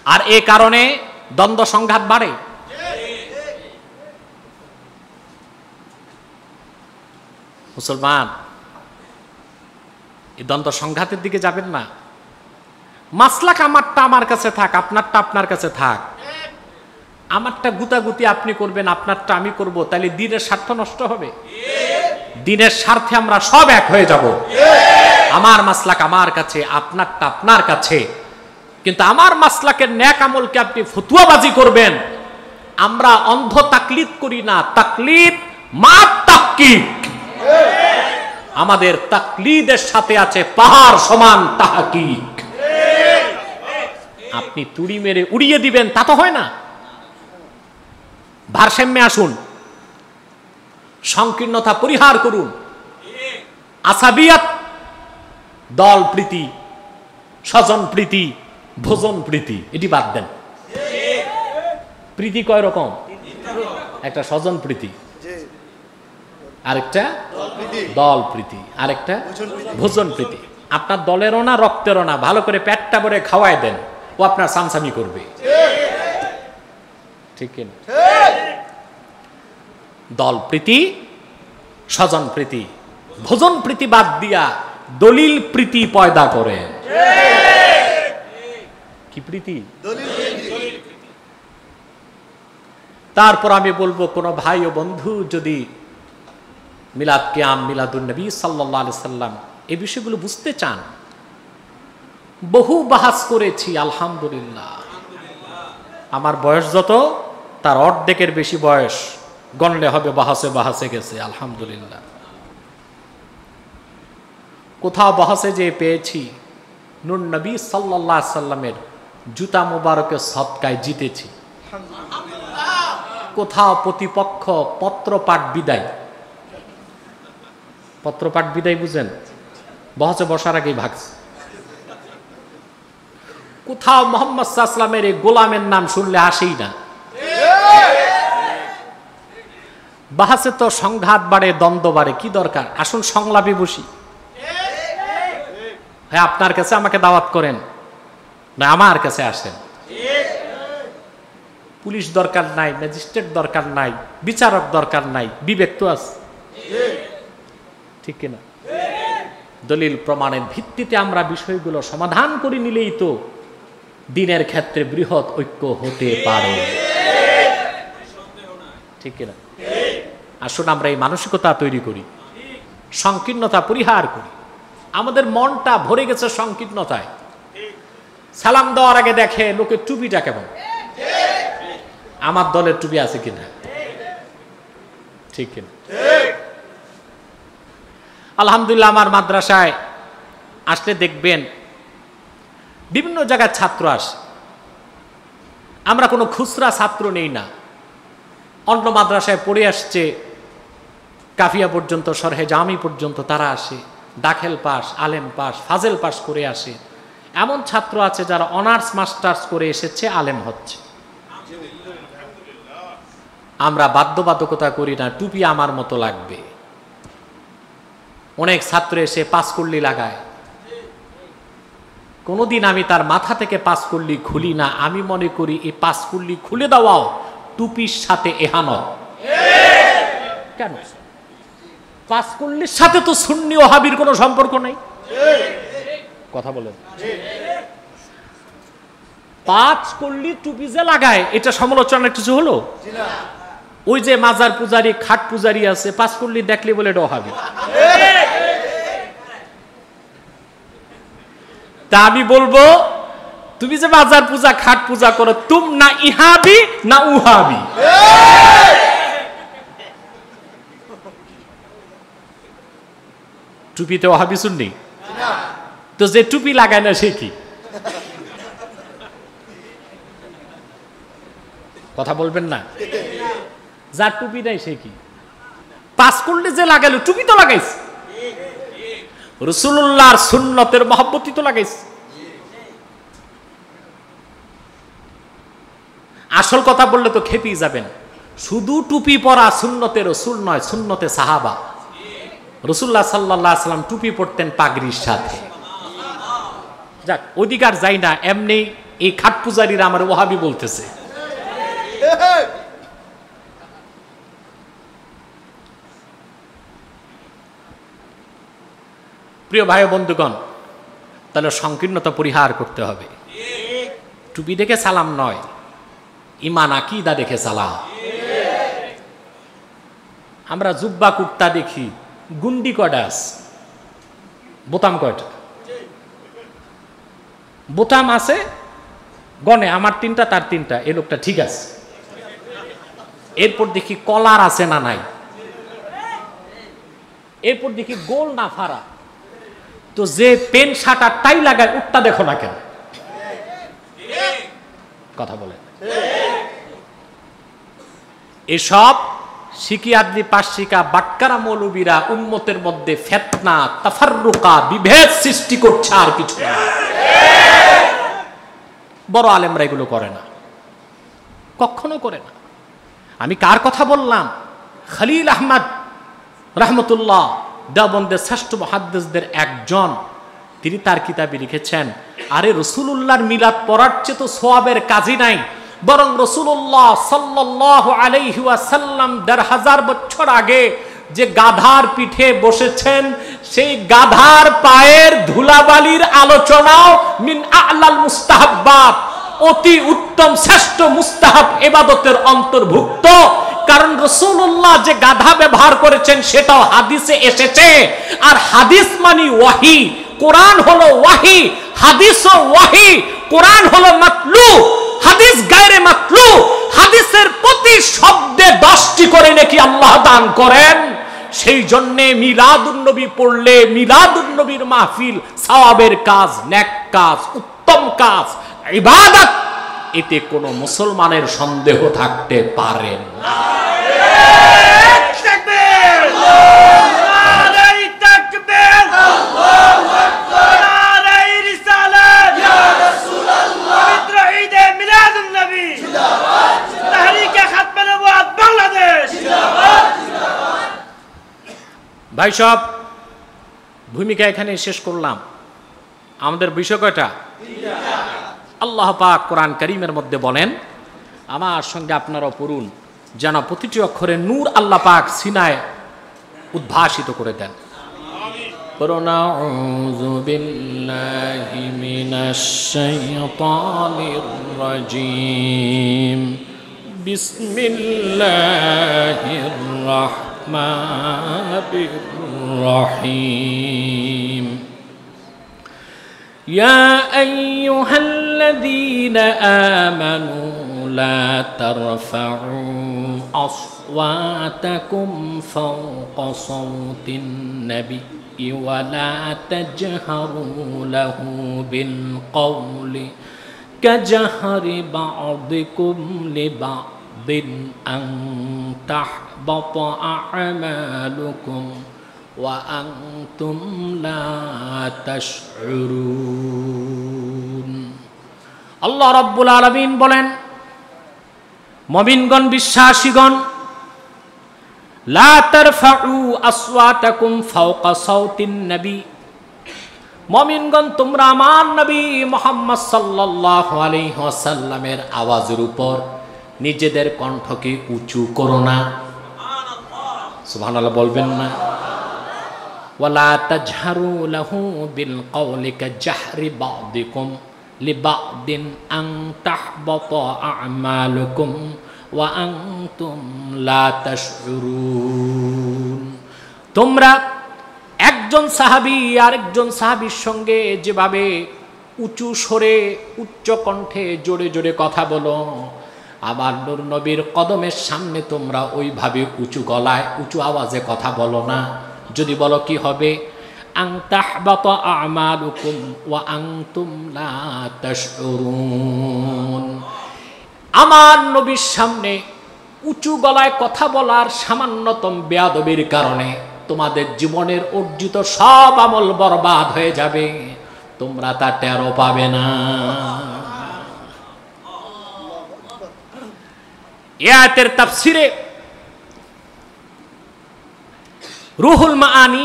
আর এ কারণে দ্বন্দ্ব সংঘাত বাড়ে। মুসলমান, এই দ্বন্দ্ব সংঘাতের দিকে যাবেন না। মাসলাক আমারটা আমার কাছে থাক, আপনারটা আপনার কাছে থাক। আমারটা গুতাগুতি আপনি করবেন, আপনারটা আমি করব, তাহলে দিনের স্বার্থ নষ্ট হবে। দিনের স্বার্থে আমরা সব এক হয়ে যাব। আমার মাসলাক আমার কাছে, আপনারটা আপনার কাছে। কিন্তু আমার মাসলাকের ন্যাক আমলকে আপনি ফতুয়াবাজি করবেন। আমরা অন্ধ তাকলিদ করি না। তাকলিদ মা তাকিক আমাদের তাকলিদের সাথে আছে পাহাড় সমান তাহাকিক। আপনি তুড়ি মেরে উড়িয়ে দিবেন, তা তো হয় না। ভারসাম্যে আসুন। সংকীর্ণতা পরিহার করুন। আসাবিয়াত, দল প্রীতি, স্বজন প্রীতি, ভোজন প্রীতি, এটি বাদ দেন। প্রীতি কয় রকম? একটা স্বজন প্রীতি। আরেকটা দল প্রীতি আরেকটা ভোজন প্রীতি আপনার দলেরও না রক্তেরও না ভালো করে পেটটা ভরে খাওয়াই দেন ও আপনার সামসামি করবে। ঠিক দল প্রীতি স্বজন প্রীতি ভোজন প্রীতি বাদ দিয়া দলিল প্রীতি পয়দা করে কি প্রীতি? তারপর আমি বলব কোন ভাই ও বন্ধু যদি মিলাদ কিয়াম মিলাদুল নবী সাল্লাহ আলি সাল্লাম, এই বিষয়গুলো বুঝতে চান। বহু বাহাস করেছি, আলহামদুলিল্লাহ। আমার বয়স যত, তার অর্ধেকের বেশি বয়স গণলে হবে, বাহাসে বাহাসে গেছে, আলহামদুলিল্লাহ। কোথাও বাহাসে যে পেয়েছি নুর নবী সাল্লাহ সাল্লামের জুতা মুবারকের সৎকায় জিতেছি। কোথাও প্রতিপক্ষ পত্রপাঠ বিদায় পত্রপাঠ বিদায় বুঝেন? বহসে বসার আগেই ভাগছে। কোথাও মোহাম্মদ সাল্লামের এই গোলামের নাম শুনলে আসেই না। বাহাসে তো সংঘাত বাড়ে, দ্বন্দ্ব বাড়ে, কি দরকার? আসুন সংলাপে বসি। হ্যাঁ আপনার কাছে আমাকে দাওয়াত করেন, না আমার কাছে আসেন। পুলিশ দরকার নাই, ম্যাজিস্ট্রেট দরকার নাই, বিচারক দরকার নাই, বিবেক তো আছে। ঠিক কিনা? দলিল প্রমাণের ভিত্তিতে আমরা বিষয়গুলো সমাধান করে নিলেই তো দিনের ক্ষেত্রে বৃহৎ ঐক্য হতে পারে। ঠিক কিনা? আসুন আমরা এই মানসিকতা তৈরি করি, সংকীর্ণতা পরিহার করি। আমাদের মনটা ভরে গেছে সংকীর্ণতায়। সালাম দেওয়ার আগে দেখে লোকের টুপিটা কেমন? আমার দলের টুপি আছে কিনা? ঠিক কিনা? আলহামদুলিল্লাহ আমার মাদ্রাসায় আসলে দেখবেন বিভিন্ন জায়গায় ছাত্র আসে। আমরা কোনো খুচরা ছাত্র নেই না। অন্য মাদ্রাসায় পড়ে আসছে, কাফিয়া পর্যন্ত সরহে জামি পর্যন্ত তারা আসে, দাখেল পাস, আলেম পাস, ফাজেল পাস করে আসে। এমন ছাত্র আছে যারা অনার্স, মাস্টার্স করে এসেছে, আলেম হচ্ছে। আমরা বাধ্যবাধকতা করি না, টুপি আমার মতো লাগবে। অনেক ছাত্র এসে পাস করলি লাগায়। কোনোদিন আমি তার মাথা থেকে পাস করলি খুলি না। আমি মনে করি এই পাস করলি খুলে দেওয়াও, টুপির সাথে এহানো। কেন? পাস করলির সাথে তো সুন্নি হাবির কোনো সম্পর্ক নেই। কথা বলেন। পাঁচ করলি টুপি যে লাগায়, এটা সমালোচনার কিছু হলো? ওই যে মাজার পূজারি, খাট পূজারি আছে পাঁচ করলি দেখলে বলে এটা হাবি। তা আমি বলব, তুমি যে বাজার পূজা, খাট পূজা করো, তুম না ইহাবি, না উহাবি। টুপিতে ওহাবি শুননি তো যে টুপি লাগায় না, সে কি? কথা বলবেন না? যার টুপি নাই সে কি? পাস করলে যে লাগাইলো, টুপি তো লাগাইছে। রসুল্লাহর সুন্নতের মহব্বতি তো লাগাইছে। আসল কথা বললে তো খেপেই যাবেন। শুধু টুপি পরা সুন্নতে রসুল নয়, সুন্নতে সাহাবা। রসুল্লাহ সাল্লাহ সাল্লাম টুপি পরতেন পাগড়ির সাথে। যাক অধিকার যাই না, এমনি এই খাট পূজারীরা আমার ওহাবি বলতেছে। প্রিয় ভাই বন্ধুগণ তাহলে সংকীর্ণতা পরিহার করতে হবে। টুপি দেখে সালাম নয় ইমান আকিদা দেখে সালাম। আমরা জুব্বা কুর্তা দেখি গুন্ডি কডাস বোতাম কয়টা? বোতাম আছে? গনে আমার তিনটা তার তিনটা এ লোকটা ঠিক আছে। এরপর দেখি কলার আছে না নাই? এরপর দেখি গোল না ফারা। তো যে পেন, শার্ট আর টাই লাগায় উঠটা দেখো না কেন? কথা বলে। এসব শিকিয়াদলি পাশিকা বাটকারা মৌলবীরা উন্মতের মধ্যে ফেতনা, তাফাররুকা, বিভেদ সৃষ্টি করছে আর কিছু না। বড় আলেমরা এগুলো করে না। কখনো করে না। আমি কার কথা বললাম? খালিল আহমদ রহমতুল্লাহ। দেওবন্দের শ্রেষ্ঠ মহাদ্দেশদের একজন। তিনি তার কিতাবে লিখেছেন, আরে রসুলুল্লাহর মিলাদ পড়ার চেয়ে তো সোয়াবের কাজই নাই। বরং রসুল্লাহ সাল্লাহ আলাইহাসাল্লাম দেড় হাজার বছর আগে যে গাধার পিঠে বসেছেন, সেই গাধার পায়ের ধুলাবালির আলোচনাও মিন আলাল মুস্তাহাব্বাত। অতি উত্তম শ্রেষ্ঠ মুস্তাহাব এবাদতের অন্তর্ভুক্ত। কারণ রসুল্লাহ যে গাধা ব্যবহার করেছেন সেটাও হাদিসে এসেছে। আর হাদিস মানি ওয়াহি, কোরআন হলো ওয়াহি হাদিস ওয়াহি, কোরআন হলো মাতলু, হাদিস গায়রে মাতলু, হাদিসের প্রতি শব্দে দশটি করে নাকি আল্লাহ দান করেন। সেই জন্যে মিলাদুন্নবী পড়লে মিলাদুন্নবীর মাহফিল, সওয়াবের কাজ, নেক কাজ, উত্তম কাজ, ইবাদত এতে কোনো মুসলমানের সন্দেহ থাকতে পারে ভাই সব ভূমিকা এখানে শেষ করলাম। আমাদের বিষয় কয়টা? আল্লাহ পাক কোরআন করিমের মধ্যে বলেন আমার সঙ্গে আপনারাও পড়ুন যেন প্রতিটি অক্ষরে নূর আল্লাহ পাক সিনায় উদ্ভাসিত করে দেন قلنا أعوذ بالله من الشيطان الرجيم بسم الله الرحمن الرحيم يا أيها الذين آمنوا لا ترفعوا أصواتكم فوق صوت النبي ولا تجهروا له بالقول كجهر بعضكم لبعض أن تحبط أعمالكم وأنتم لا تشعرون আল্লাহ রব্বুল আলমিন বলেন, মমিনগণ, বিশ্বাসীগণ মমিনগণ, তোমরা আমার নবী মোহাম্মদ সাল্লাল্লাহু আলাইহি ওয়াসাল্লামের আওয়াজের উপর নিজেদের কণ্ঠকে উঁচু করো না। সুবহানাল্লাহ বলবেন না। ওয়ালা তাজহারু লাহু বিল কওলি কাজহরি বা'দিকুম। আন তাহবাতা আ'মালুকুম ওয়া আনতুম লা তাশউরুন তোমরা একজন সাহাবী আরেকজন সাহাবীর সঙ্গে যেভাবে উঁচু সরে উচ্চ কণ্ঠে জোরে জোরে কথা বলো, আবার নূর নবীর কদমের সামনে তোমরা ওইভাবে উঁচু গলায়, উঁচু আওয়াজে কথা বলো না। যদি বলো কি হবে? আং তাহবাত আমালুকুম ওয়া আনতুম লা তাশউরুন আমার নবীর সামনে উঁচু গলায় কথা বলার সামান্যতম বেয়াদবির কারণে তোমাদের জীবনের অর্জিত সব আমল বরবাদ হয়ে যাবে। তোমরা তা টেরো পাবে না। এয়াতের তাফসিরে রুহুল মাআনি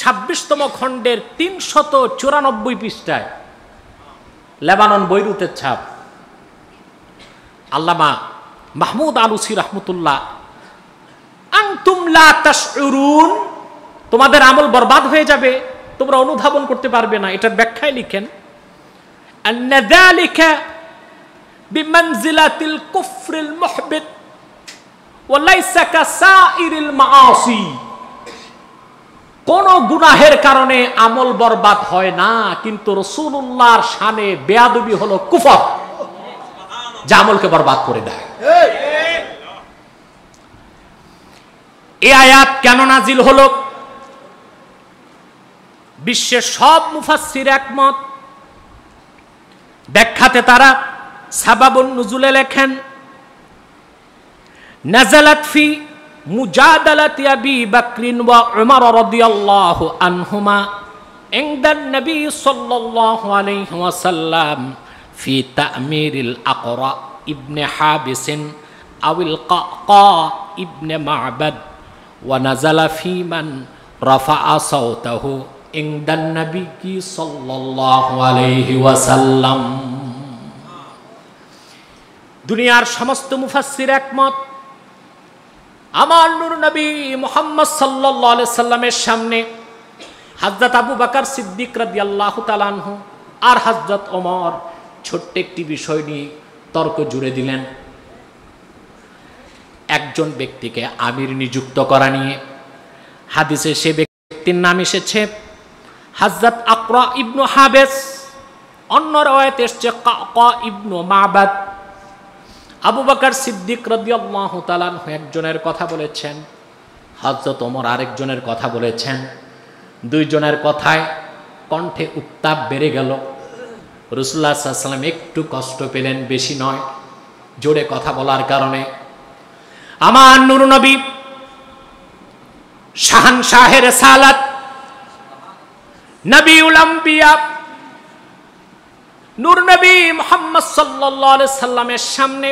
ছাব্বিশতম খণ্ডের তিনশত চুরানব্বই পৃষ্ঠায় লেবানন বৈরুতের ছাপ। আল্লামা মাহমুদ আলুসি রহমতুল্লাহ আংতুম লা তাশউরুন, তোমাদের আমল বরবাদ হয়ে যাবে, তোমরা অনুধাবন করতে পারবে না। এটার ব্যাখ্যায় লিখেন বিমানজিলাতিল কুফরিল মুহবিত ওয়া লাইসা কাসাইরিল মাআসি। কোন গুনাহের কারণে আমল বরবাদ হয় না, কিন্তু রসুল্লাহর শানে বেয়াদবি হলো কুফর, যা আমলকে বরবাদ করে দেয়। এ আয়াত কেন নাজিল হলো? বিশ্বের সব মুফাসসির একমত। ব্যাখ্যাতে তারা সাবাবুন নুজুলে লেখেন, নাজালাত ফি মুজাদালাতি আবি বাকরিন ওয়া উমর রাদিয়াল্লাহু আনহুমা। ইনদান নবী সাল্লাল্লাহু আলাইহি ওয়াসাল্লাম ফি তামিরিল আকরা ইবনে হাবিসিন আউল কাকা ইবনে মা'বাদ ওয়া নাযালা ফি মান রাফা'a সাওতাহু। ইনদান নবী সাল্লাল্লাহু আলাইহি ওয়াসাল্লাম। দুনিয়ার সমস্ত মুফাসসির একমত আমার নূর নবী মোহাম্মদ আলাইহি সাল্লামের সামনে হযরত আবু বাকার সিদ্দিক রাদিয়াল্লাহু তাআলা আনহু আর হযরত ওমর ছোট্ট একটি বিষয় নিয়ে তর্ক জুড়ে দিলেন। একজন ব্যক্তিকে আমির নিযুক্ত করা নিয়ে হাদিসে সে ব্যক্তির নাম এসেছে হাজরত আকরা ইবনু হাবেস। অন্য রয়েত এসছে কা ইবনু মাবাদ। আবু বকর সিদ্দিক রদিয়াল্লাহু একজনের কথা বলেছেন, হযরত ওমর আরেকজনের কথা বলেছেন, দুইজনের কথায় কণ্ঠে উত্তাপ বেড়ে গেল। রসুল্লাহ সাল্লাম একটু কষ্ট পেলেন, বেশি নয়, জোরে কথা বলার কারণে। আমার নুর নবী শাহান শাহের সালাত নবী নবী মোহাম্মদ সাল্লামের সামনে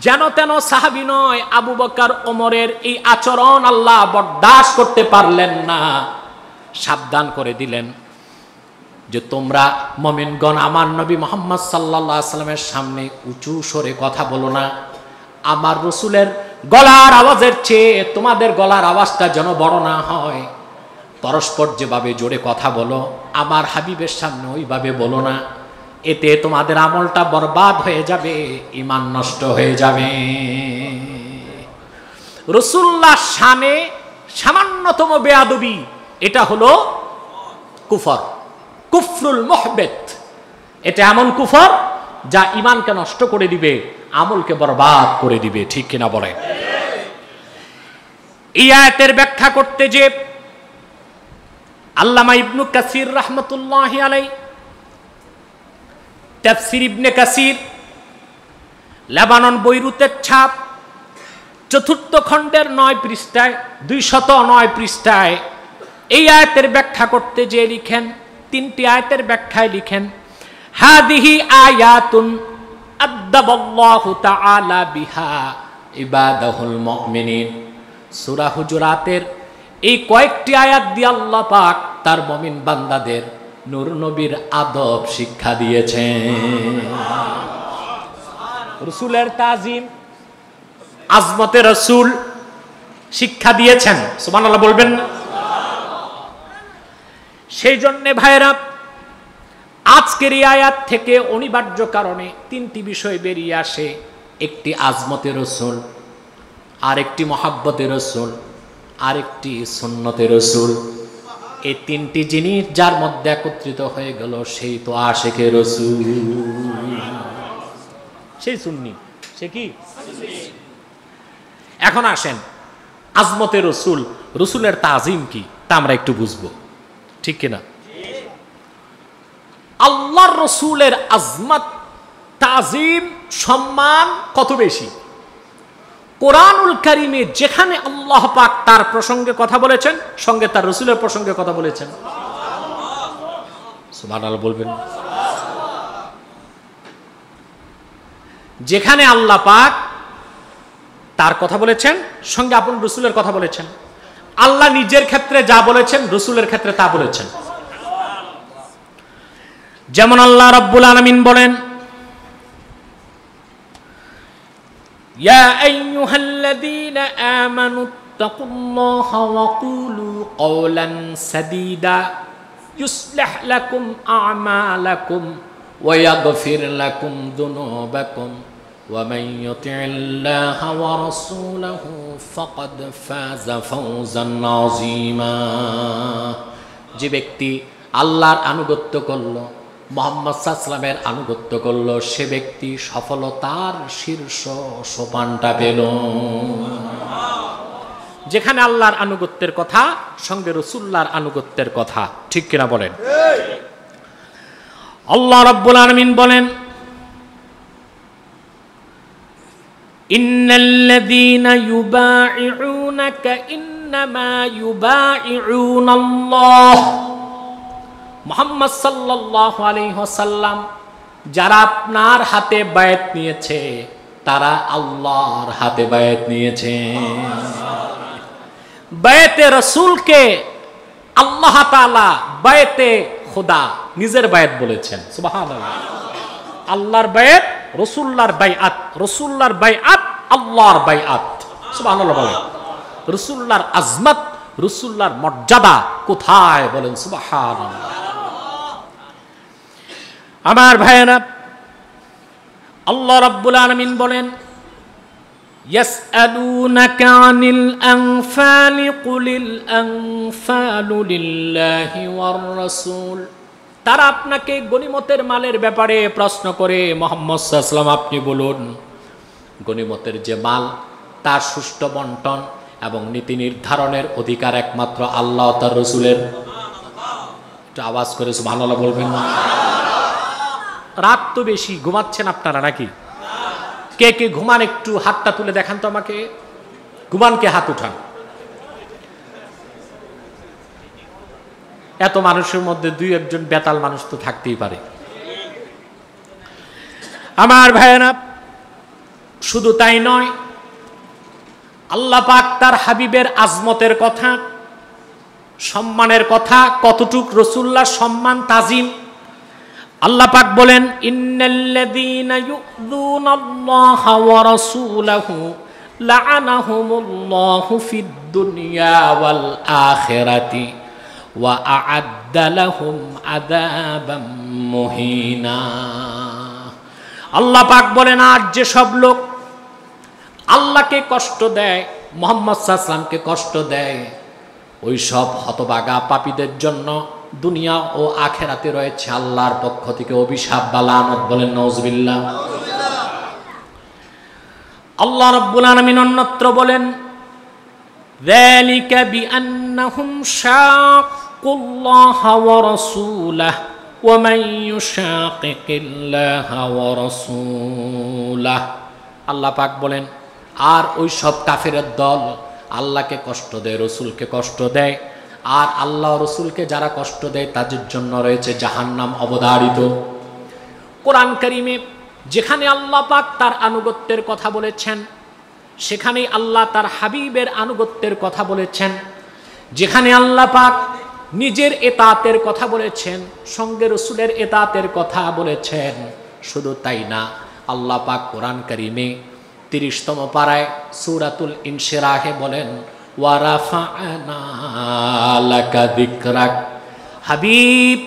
যেন তেন সাহাবি নয়, আবু বকর, ওমরের এই আচরণ আল্লাহ বরদাস্ত করতে পারলেন না। সাবধান করে দিলেন যে তোমরা মমিনগণ, আমার নবী মোহাম্মদ সাল্লাহ সাল্লামের সামনে উঁচু সরে কথা বলো না। আমার রসুলের গলার আওয়াজের চেয়ে তোমাদের গলার আওয়াজটা যেন বড় না হয়। পরস্পর যেভাবে জোরে কথা বলো, আমার হাবিবের সামনে ওইভাবে বলো না। এতে তোমাদের আমলটা বরবাদ হয়ে যাবে ইমান নষ্ট হয়ে যাবে। রসুল্লাহ শানে সামান্যতম বেয়াদবি, এটা হলো কুফর, কুফরুল মোহবেত এটা এমন কুফর যা ইমানকে নষ্ট করে দিবে, আমলকে বরবাদ করে দিবে, ঠিক কিনা বলে? এই ব্যাখ্যা করতে যে আল্লামা ইবনু কাসির রহমতুল্লাহ আলাই তাফসির ইবনে কাসির, লেবানন বৈরুতের ছাপ, চতুর্থ খণ্ডের নয় পৃষ্ঠায় দুই শত নয় পৃষ্ঠায় এই আয়াতের ব্যাখ্যা করতে যে লিখেন, তিনটি আয়াতের ব্যাখ্যায় লিখেন, হাদিহি আয়াতুন আদাবাল্লাহু তাআলা বিহা ইবাদাহুল মুমিনিন। সূরা হুজুরাতের এই কয়েকটি আয়াত দিয়ে আল্লাহ পাক তার মুমিন বান্দাদের নূর নবীর আদব শিক্ষা দিয়েছেন। রসুলের তাজিম। আজমতে রসুল শিক্ষা দিয়েছেন। সুবহানাল্লাহ বলবেন না? সেই জন্যে ভাইরা আজকের আয়াত থেকে অনিবার্য কারণে তিনটি বিষয় বেরিয়ে আসে। একটি আজমতে রসুল আরেকটি মহাব্বতের রসুল আরেকটি সুন্নতের রসুল। এই তিনটি জিনিস যার মধ্যে একত্রিত হয়ে গেল, সেই তো আশেখে রসুল। সেই সুন্নি। সে কি? এখন আসেন, আজমতে রসুল, রসুলের তাজিম কি? তা আমরা একটু বুঝব। ঠিক কিনা? আল্লাহর রসুলের আজমত, তাজিম, সম্মান কত বেশি? কোরআনুল কারিমে যেখানে আল্লাহ পাক তার প্রসঙ্গে কথা বলেছেন, সঙ্গে তার রসুলের প্রসঙ্গে কথা বলেছেন। বলবেন। যেখানে আল্লাহ পাক তার কথা বলেছেন, সঙ্গে আপন রসুলের কথা বলেছেন। আল্লাহ নিজের ক্ষেত্রে যা বলেছেন, রসুলের ক্ষেত্রে তা বলেছেন। যেমন আল্লাহ রব্বুল আলমিন বলেন يا أيها الذين آمنوا اتقوا الله وقولوا قولا سديدا يصلح لكم أعمالكم ويغفر لكم ذنوبكم ومن يطع الله ورسوله فقد فاز فوزا عظيما যে ব্যক্তি আল্লাহর আনুগত্য করল মোহাম্মদ সাসলামের আনুগত্য করল, সে ব্যক্তি সফলতার শীর্ষ সোপানটা পেল। যেখানে আল্লাহর আনুগত্যের কথা, সঙ্গে রসুল্লাহর আনুগত্যের কথা, ঠিক কিনা বলেন? আল্লাহ রব্বুল আলমিন বলেন, ইন্নাল্লাযীনা ইউবাইউনাকা ইন্নামা ইউবাইউনাল্লাহ মোহাম্মদ সাল্লাহ আলহ্লাম যারা আপনার হাতে বায়াত নিয়েছে, তারা আল্লাহর হাতে বায়াত নিয়েছে। বায়াতে রসুলকে আল্লাহ তাআলা বায়েতে খোদা নিজের বায়াত বলেছেন। সুবহানাল্লাহ। আল্লাহর বায়াত রসুল্লাহর বাইআত রসুল্লাহর বাইআত আল্লাহর বাইআত সুবহানাল্লাহ বলেন। রসুল্লাহর আজমত রসুল্লাহর মর্যাদা কোথায় বলেন? সুবহানাল্লাহ। আমার ভাইয়েরা আল্লাহ রাব্বুল আলামিন বলেন يسألونك عن الأنفال قل الأنفال لله والرسول তারা আপনাকে গনিমতের মালের ব্যাপারে প্রশ্ন করে মোহাম্মদ সাল্লাম আপনি বলুন গনিমতের যে মাল তার সুষ্ঠু বন্টন এবং নীতি নির্ধারণের অধিকার একমাত্র আল্লাহ তার রসুলের একটু আওয়াজ করে সুবহানাল্লাহ বলবেন না রাত তো বেশি ঘুমাচ্ছেন আপনারা নাকি? কে কে ঘুমান একটু হাতটা তুলে দেখান তো আমাকে। ঘুমানকে হাত উঠান। এত মানুষের মধ্যে দুই একজন বেতাল মানুষ তো থাকতেই পারে। আমার ভাইয়েরা, শুধু তাই নয়, আল্লাহ পাক তার হাবিবের আজমতের কথা, সম্মানের কথা, কতটুক রসুল্লাহ সম্মান, তাজিম আল্লাহ পাক বলেন, ইন্নাল্লাযীনা ইউযুনাল্লাহা ওয়া রাসূলাহু লা'আনাহুমুল্লাহু ফিদ দুনিয়া ওয়াল আখিরাতি ওয়া আ'আদ্দা লাহুম আযাবাম মুহিনা। আল্লাহ পাক বলেন, আর যে সব লোক আল্লাহকে কষ্ট দেয়, মোহাম্মদ সাল্লামকে কষ্ট দেয় ওই সব হতবাগা পাপীদের জন্য দুনিয়া ও আখেরাতে রয়েছে আল্লাহর পক্ষ থেকে অভিশাপ বা লানত বলেন নজবিল্লা আল্লাহ রব্বুল আলামিন অন্যত্র বলেন ذلك بأنهم شاقوا الله ورسوله ومن يشاقق الله ورسوله আল্লাহ পাক বলেন আর ওই সব কাফেরের দল আল্লাহকে কষ্ট দেয় রসুলকে কষ্ট দেয় আর আল্লাহ রসুলকে যারা কষ্ট দেয়, তাদের জন্য রয়েছে জাহান্নাম অবধারিত। কোরআন করিমে যেখানে আল্লাহ পাক তার আনুগত্যের কথা বলেছেন, সেখানেই আল্লাহ তার হাবিবের আনুগত্যের কথা বলেছেন। যেখানে আল্লাহ পাক নিজের এতাতের কথা বলেছেন, সঙ্গে রসুলের এতাতের কথা বলেছেন। শুধু তাই না, আল্লাহ পাক কোরআন করিমে তিরিশতম পাড়ায় সুরাতুল ইনশেরাহে বলেন হাবিব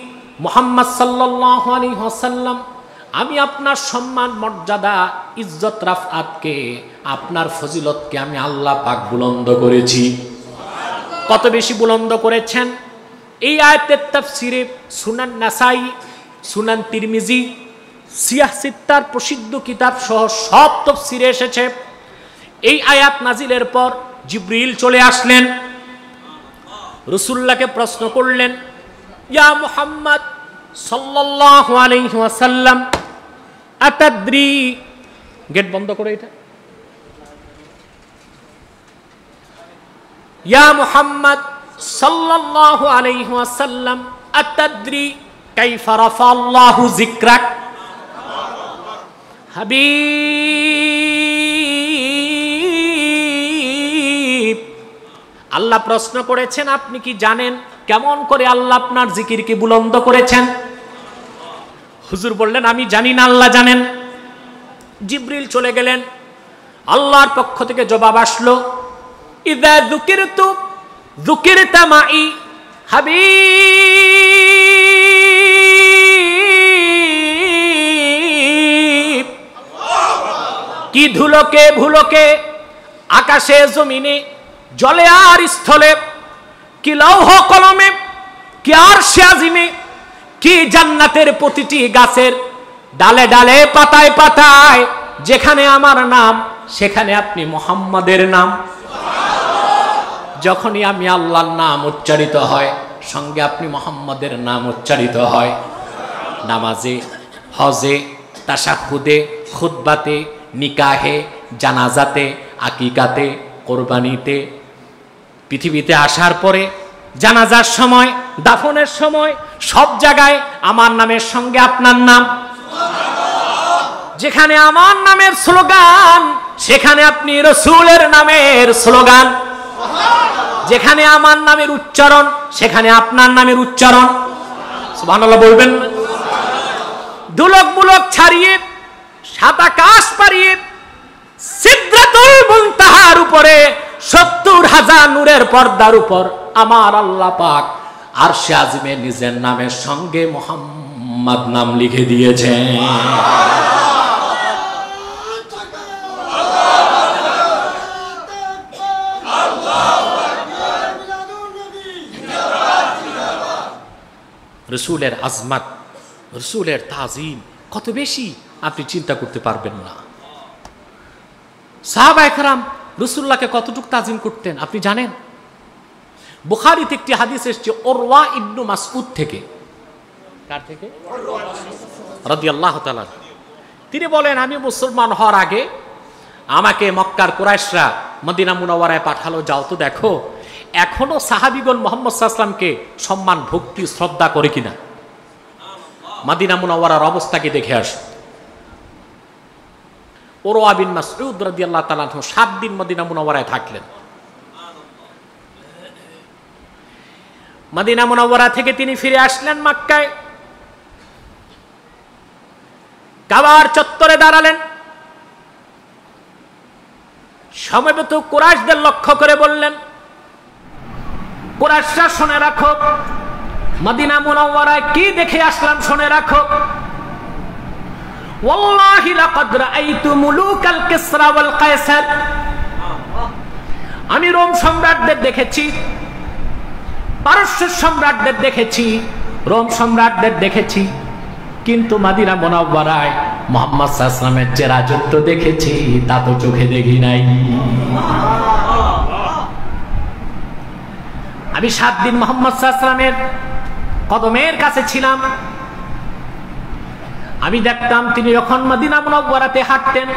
মোহাম্মদ সাল্লাহ আলী হাসাল্লাম আমি আপনার সম্মান, মর্যাদা, ইজ্জত রাফাতকে আপনার ফজিলতকে আমি আল্লাহ পাক বুলন্দ করেছি। কত বেশি বুলন্দ করেছেন? এই আয়তের তাফসিরে সুনান নাসাই, সুনান তিরমিজি, সিয়াহ সিত্তার প্রসিদ্ধ কিতাব সহ সব তফসিরে এসেছে। এই আয়াত নাজিলের পর জিব্রিল চলে আসলেন। রসুল্লাহকে প্রশ্ন করলেন, ইয়া মুহাম্মদ সাল্লাল্লাহু আলাইহি ওয়াসাল্লাম, আতাদ্রি গেট বন্ধ করে এটা। ইয়া মুহাম্মদ সাল্লাল্লাহু আলাইহি ওয়াসাল্লাম, আতাদ্রি কাইফা রাফা আল্লাহু যিকরাক। হাবিব আল্লাহ প্রশ্ন করেছেন, আপনি কি জানেন কেমন করে আল্লাহ আপনার জিকির কি বুলন্দ করেছেন? হুজুর বললেন, আমি জানি না, আল্লাহ জানেন। জিব্রিল চলে গেলেন। আল্লাহর পক্ষ থেকে জবাব আসলো হাবিব। কি ধুলোকে, ভুলোকে, আকাশে, জমিনে জলে আর স্থলে, কি লৌহ কলমে, কি আর শিয়াজিমে কি জান্নাতের প্রতিটি গাছের ডালে ডালে, পাতায় পাতায়, যেখানে আমার নাম, সেখানে আপনি মোহাম্মদের নাম। যখনই আমি আল্লাহর নাম উচ্চারিত হয়, সঙ্গে আপনি মোহাম্মদের নাম উচ্চারিত হয়। নামাজে, হজে, তাসাহুদে খুদ্বাতে নিকাহে, জানাজাতে, আকিকাতে, কোরবানিতে পৃথিবীতে আসার পরে, জানাজার সময়, দাফনের সময়, সব জায়গায় আমার নামের সঙ্গে আপনার নাম। যেখানে আমার নামের স্লোগান, সেখানে আপনি রসুলের নামের স্লোগান। যেখানে আমার নামের উচ্চারণ, সেখানে আপনার নামের উচ্চারণ। সুবহানাল্লাহ বলবেন? দুলক মুলক ছাড়িয়ে সাত আকাশ পাড়িয়ে, সিদ্রাতুল মুনতাহার উপরে সত্তর হাজার নূরের পর্দার উপর আমার আল্লাহ পাক আর সে আজমে নিজের নামের সঙ্গে মোহাম্মদ নাম লিখে দিয়েছেন রসুলের আজমাত, রসুলের তাজিম, কত বেশি আপনি চিন্তা করতে পারবেন না। সাহাবা একরাম রসুল্লাহকে কতটুকু তাজিম করতেন, আপনি জানেন? বুখারিতে একটি হাদিস এসছে, ওরওয়া ইবনু মাসউদ থেকে। কার থেকে? রাদি আল্লাহ তিনি বলেন, আমি মুসলমান হওয়ার আগে আমাকে মক্কার কুরাইশরা মদিনা মুনাওয়ারায় পাঠালো, যাও তো দেখো, এখনও সাহাবিগণ মোহাম্মদ সাল্লামকে সম্মান, ভক্তি, শ্রদ্ধা করে কিনা? মাদিনা মুনাওয়ারার অবস্থাকে দেখে আস। ওরোয়া বিন মাসউদ রাদিয়াল্লাহু তাআলা সাত দিন মদিনা মুনাওয়ারায় থাকলেন। মদিনা মুনাওয়ারা থেকে তিনি ফিরে আসলেন মক্কায়। কাবার চত্বরে দাঁড়ালেন। সমবেত কুরাশদের লক্ষ্য করে বললেন কুরাশরা শুনে রাখো, মদিনা মুনাওয়ারায় কি দেখে আসলাম শুনে রাখো। ওয়াল আমি রোম সম্রাটদের দেখেছি, পারস্যের সম্রাটদের দেখেছি, রোম সম্রাটদের দেখেছি, কিন্তু মাদিনা মোনাব্বারায় মোহাম্মদ সাল্লামের যে রাজত্ব দেখেছি, তা তো চোখে দেখি নাই। আমি সাত দিন মোহাম্মদ সাল্লামের কদমের কাছে ছিলাম আমি দেখতাম তিনি যখন মদিনা মুনাব্বারাতে হাঁটতেন,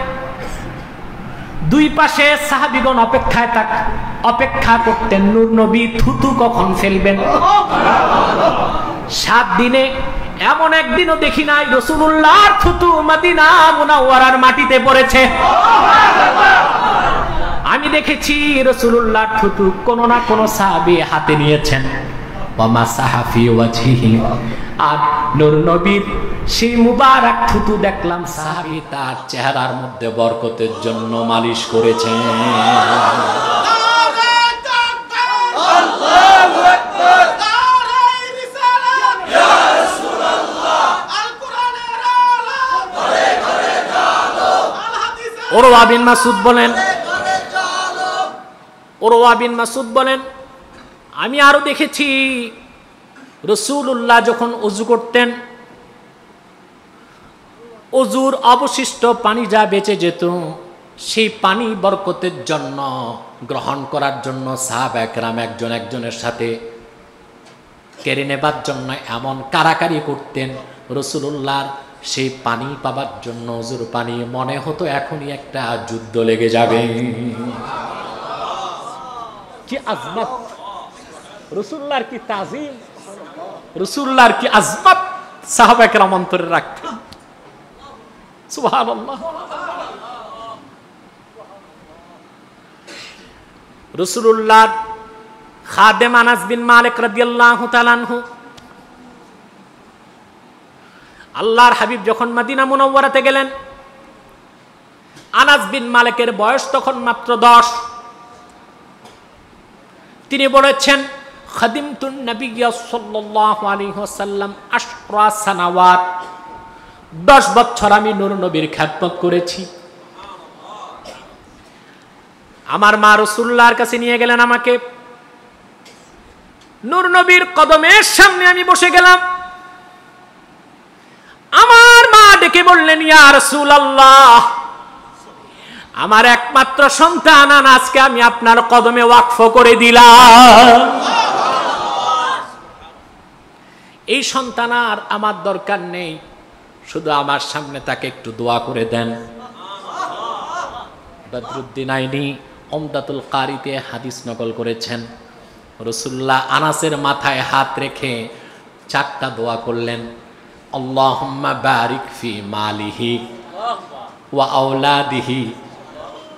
দুই পাশে সাহাবিগণ অপেক্ষায় থাক, অপেক্ষা করতেন, নূর নবী থুতু কখন ফেলবেন? সাত দিনে এমন একদিনও দেখি নাই রসুল্লাহর থুতু মদিনা মুনাওয়ারার মাটিতে পড়েছে। আমি দেখেছি রসুল্লাহ থুতু কোনো না কোনো সাহাবি হাতে নিয়েছেন। আর নূর নবীর সেই মুবারক থুতু দেখলাম সাহাবি তার চেহারার মধ্যে বরকতের জন্য মালিশ করেছেন। ওরওয়া বিন মাসুদ বলেন ওরওয়া বিন মাসুদ বলেন আমি আরও দেখেছি রসুল্লাহ যখন অজু করতেন, অজুর অবশিষ্ট পানি যা বেঁচে যেত, সেই পানি বরকতের জন্য, গ্রহণ করার জন্য সাহাব একরাম একজন একজনের সাথে কেড়ে নেবার জন্য এমন কারাকারি করতেন। রসুল্লাহর সেই পানি পাবার জন্য অজুর পানি মনে হতো এখনই একটা যুদ্ধ লেগে যাবে। কি আজমত। রসুল্লাহর কি তাজিম? রসুল্লাহর কি আজমত? সাহাবাকেরাম অন্তরে রাখতেন আল্লাহর হাবিব যখন মদিনা মুনাওয়ারাতে গেলেন, আনাস বিন মালিকের বয়স তখন মাত্র দশ। তিনি বলেছেন খাদিমতুন নবিয়া আলাইহি ওয়াসাল্লাম আশরা সানাওয়াত। 10 বছর আমি নূর নবীর খেদমত করেছি। আমার মা রাসূলুল্লাহর কাছে নিয়ে গেলেন আমাকে। নবীর কদমের সামনে আমি বসে গেলাম। আমার মা ডেকে বললেন, ইয়া রাসূলুল্লাহ, আমার একমাত্র সন্তান আজকে আমি আপনার কদমে ওয়াকফ করে দিলাম। এই সন্তান আর আমার দরকার নেই। শুধু আমার সামনে তাকে একটু দোয়া করে দেন। বদরুদ্দিন আইনি অমদাতুল কারিতে হাদিস নকল করেছেন। রসুল্লাহ আনাসের মাথায় হাত রেখে চারটা দোয়া করলেন। আল্লাহুম্মা বারিক ফি মালিহি ওয়া আওলাদিহি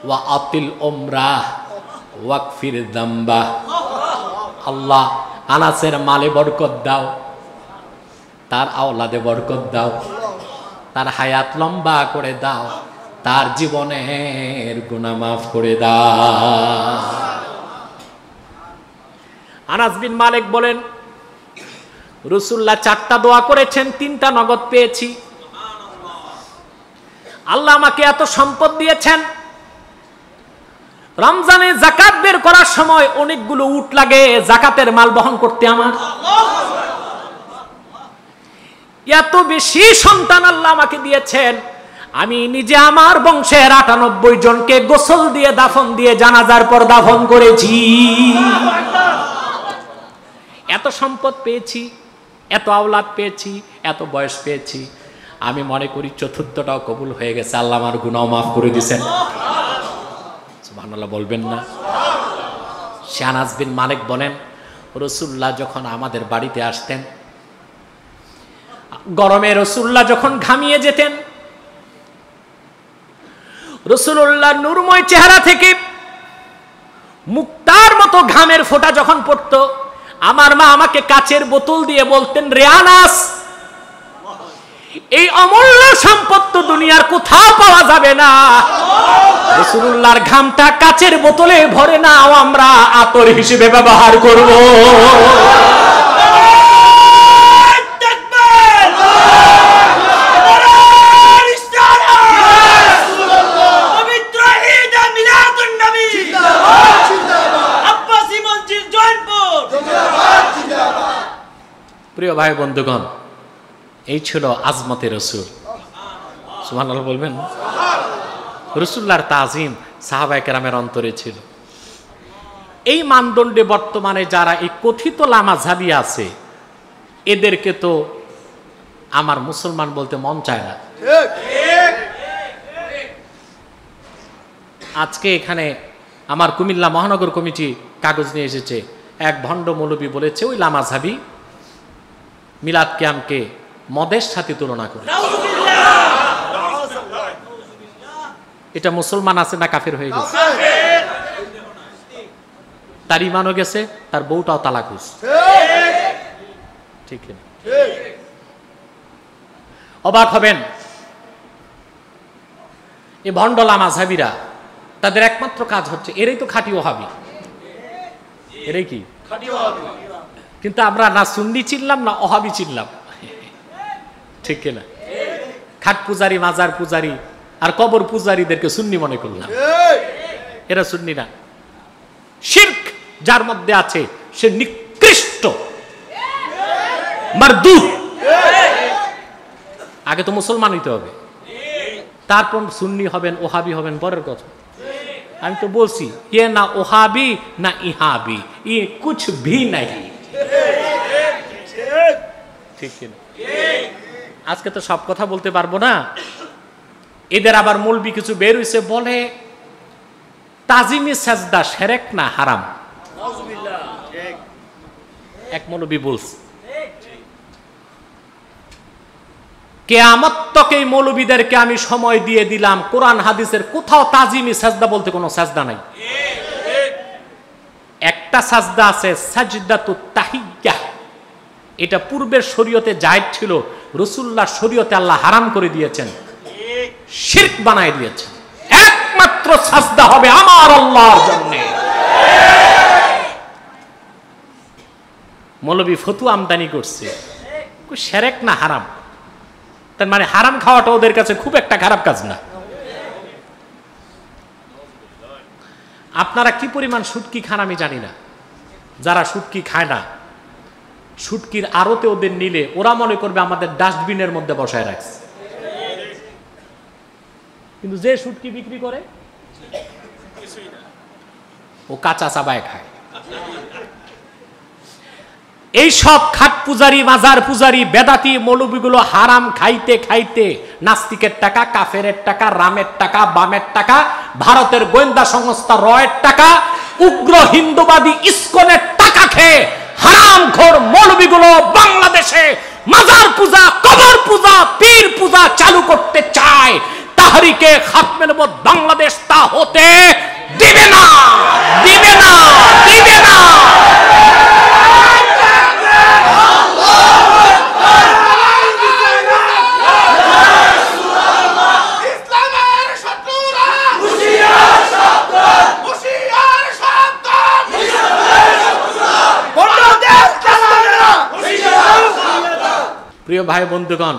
ওয়া আতিল উমরাহ ওয়াকফির দাম্বাহ আল্লাহ আনাসের মালে বরকত দাও। তার আওলাদে বরকত দাও। তার হায়াত লম্বা করে দাও। তার জীবনের গুনাহ মাফ করে দাও। আনাস বিন মালিক বলেন, রসুল্লাহ চারটা দোয়া করেছেন, তিনটা নগদ পেয়েছি। আল্লাহ আমাকে এত সম্পদ দিয়েছেন। রমজানে জাকাত বের করার সময় অনেকগুলো উট লাগে জাকাতের মাল বহন করতে আমার। এত বেশি সন্তান আল্লাহ আমাকে দিয়েছেন। আমি নিজে আমার বংশের আটানব্বই জনকে গোসল দিয়ে, দাফন দিয়ে, জানাজার পর দাফন করেছি। এত সম্পদ পেয়েছি, এত আওলাদ পেয়েছি, এত বয়স পেয়েছি। আমি মনে করি চতুর্থটাও কবুল হয়ে গেছে। আল্লাহ আমার গুনাও মাফ করে দিছেন সুবহানাল্লাহ বলবেন না। শাহনাজ বিন মালিক বলেন রসুল্লাহ যখন আমাদের বাড়িতে আসতেন গরমে রসুল্লাহ যখন ঘামিয়ে যেতেন রসুল্লাহ নূরময় চেহারা থেকে মুক্তার মতো ঘামের ফোঁটা যখন পড়তো, আমার মা আমাকে কাচের বোতল দিয়ে বলতেন রেয়ানাস এই অমূল্য সম্পদ তো দুনিয়ার কোথাও পাওয়া যাবে না। রসুল্লাহর ঘামটা কাচের বোতলে ভরে নাও, আমরা আতর হিসেবে ব্যবহার করব তাকবীর! নারায়ে রিসালাত! পবিত্র ঈদ মিলাদুন নবী! আব্বাসী মসজিদ জয়নপুর প্রিয় ভাই বন্ধুগণ, এই ছিল আজমতে রসুল। সুবহানাল্লাহ বলবেন? রসুল্লাহর তাজিম সাহাবাই কেরামের অন্তরে ছিল। এই মানদণ্ডে বর্তমানে যারা এই কথিত লামাঝাবি আছে, এদেরকে তো আমার মুসলমান বলতে মন চায় না। আজকে এখানে আমার কুমিল্লা মহানগর কমিটি কাগজ নিয়ে এসেছে। এক ভণ্ড মৌলবী বলেছে, ওই লামাঝাবি মিলাদ ক্যাম্পকে মদের সাথে তুলনা করে। এটা মুসলমান আছে না কাফের হয়ে গেছে? তার ইমানও গেছে, তার বউটাও তালাক ঠিক অবাক হবেন। এই ভণ্ডলা মাঝাবিরা তাদের একমাত্র কাজ হচ্ছে, এরাই তো খাঁটি ওহাবি। এরাই কি? কিন্তু আমরা না সুন্নি চিনলাম না অহাবি চিনলাম। ঠিক কিনা? খাট পূজারি মাজার পূজারি আর কবর পূজারীদেরকে সুন্নি মনে করলাম। এরা সুন্নি না। শির্ক যার মধ্যে আছে সে নিকৃষ্ট। মারদুত আগে তো মুসলমান হইতে হবে। তারপর সুন্নি হবেন ওহাবি হবেন পরের কথা। আমি তো বলছি ইয়ে না ওহাবি না ইহাবি। ই কুছ ভি নাই ঠিক কিনা? আজকে তো সব কথা বলতে পারব না। এদের আবার মূলবি কিছু বের হইছে, বলে, তাজিমি সাজদা সেরেক না হারাম? এক মৌলবি বলছে, কেয়ামত মৌলবীদেরকে আমি সময় দিয়ে দিলাম, কোরআন হাদিসের কোথাও তাজিমি সাজদা বলতে কোনো সাজদা নাই। একটা সাজদা আছে তাহিyyা এটা পূর্বের শরীয়তে জায়েজ ছিল। রসুল্লাহ শরীয়তে আল্লাহ হারাম করে দিয়েছেন। শিরক বানায় দিয়েছেন। একমাত্র সাজদা হবে আমার আল্লাহর জন্য। মৌলবী ফতু আমদানি করছে। সেরেক না হারাম? তার মানে হারাম খাওয়াটা ওদের কাছে খুব একটা খারাপ কাজ না। আপনারা কি পরিমাণ সুটকি খান আমি জানি না। যারা সুটকি খায় না সুটকির আড়তে ওদের নিলে ওরা মনে করবে আমাদের ডাস্টবিনের মধ্যে বসায় রাখছে। কিন্তু যে সুটকি বিক্রি করে, ও কাঁচা চাবায় খায়। এই সব খাট পূজারি, মাজার পূজারি, বেদাতি, মৌলবীগুলো হারাম খাইতে খাইতে নাস্তিকের টাকা, কাফেরের টাকা, রামের টাকা, বামের টাকা, ভারতের গোয়েন্দা সংস্থা রয়ের টাকা, উগ্র হিন্দুবাদী ইস্কনের টাকা খেয়ে হারাম ঘোর মৌলবীগুলো বাংলাদেশে মাজার পূজা, কবর পূজা, পীর পূজা চালু করতে চায়। তাহারিকে খাতমে নবত বাংলাদেশ তা হতে দিবে না দিবে না, দিবে প্রিয় ভাই বন্ধুগণ,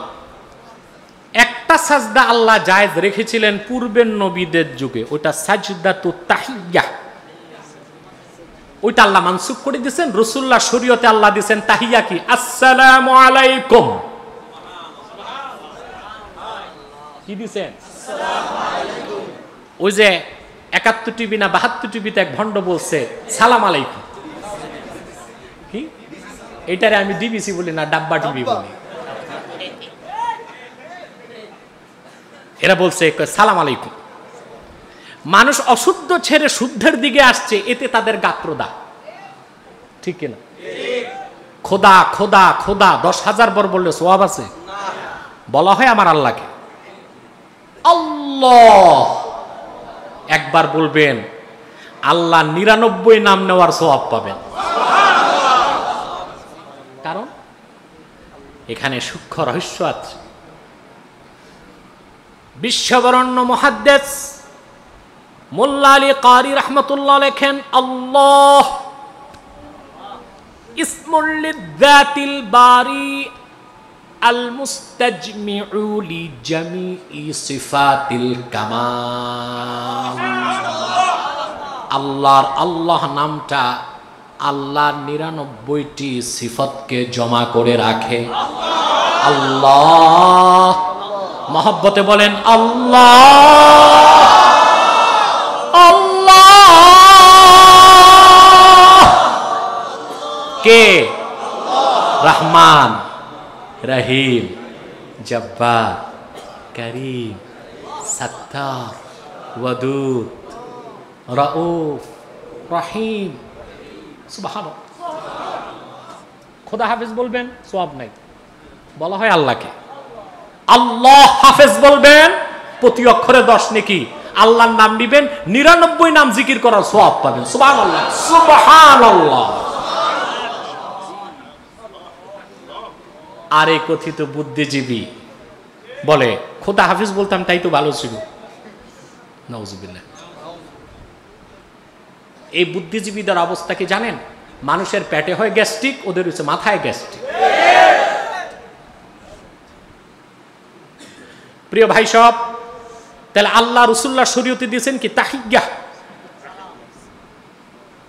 একটা সাজদা আল্লাহ জায়েজ রেখেছিলেন পূর্বের নবীদের যুগে ওটা সাজদা তো তাহিয়া। ওইটা আল্লাহ মানসুখ করে দিয়েছেন রসুল্লাহ শরীয়তে আল্লাহ দিয়েছেন তাহিয়া কি? আসসালাম আলাইকুম। কি দিছেন ওই যে একাত্তর টিভি না বাহাত্তর টিভিতে এক ভণ্ড বলছে, সালাম আলাইকুম। কি? এটারে আমি ডিবিসি বলি না, ডাব্বা টিভি বলি। এরা বলছে, সালাম আলাইকুম। মানুষ অশুদ্ধ ছেড়ে শুদ্ধের দিকে আসছে, এতে তাদের গাত্রদা ঠিক কিনা? খোদা খোদা খোদা, দশ হাজার বার বললে সোয়াব আছে? বলা হয় আমার আল্লাহকে। আল্লাহ! একবার বলবেন, আল্লাহ নিরানব্বই নাম নেওয়ার সোয়াব পাবেন। কারণ এখানে সূক্ষ্ম রহস্য আছে। বিশ্ববরণ্য মহাদ্দেশ মোল্লা আলী কারি রহমতুল্লাহ লেখেন, আল্লাহ ইসমুল্লিদ্দাতিল বারি আল মুস্তাজমিউ লিজামিই সিফাতিল কামাল। আল্লাহর আল্লাহ নামটা আল্লাহর নিরানব্বইটি সিফতকে জমা করে রাখে। আল্লাহ মহব্বতে বলেন, আল্লাহ! আল্লাহ! কে? রহমান, রহিম, জব্বার, করিম, সত্তার, ওয়াদুদ, রউফ, রহিম। সুবহান খোদা হাফেজ বলবেন, সোয়াব নাই। বলা হয় আল্লাহকে। আল্লাহ হাফেজ বলবেন, প্রতি অক্ষরে দশ নেকি। আল্লাহর নাম নিবেন, নিরানব্বই নাম জিকির করার সোয়াব পাবেন। সুবহান আল্লাহ সুবহান আল্লাহ কথিত বুদ্ধিজীবী, বলে, খোদা হাফিজ বলতাম, তাই তো ভালো ছিল। নওজুবিল্লাহ এই বুদ্ধিজীবীদের অবস্থা কি জানেন? মানুষের পেটে হয় গ্যাস্ট্রিক, ওদের হচ্ছে মাথায় গ্যাস্ট্রিক। প্রিয় ভাই সব, তাহলে আল্লাহ রসুল্লাহ শরীয়তে দিয়েছেন কি? তাহিজ্ঞা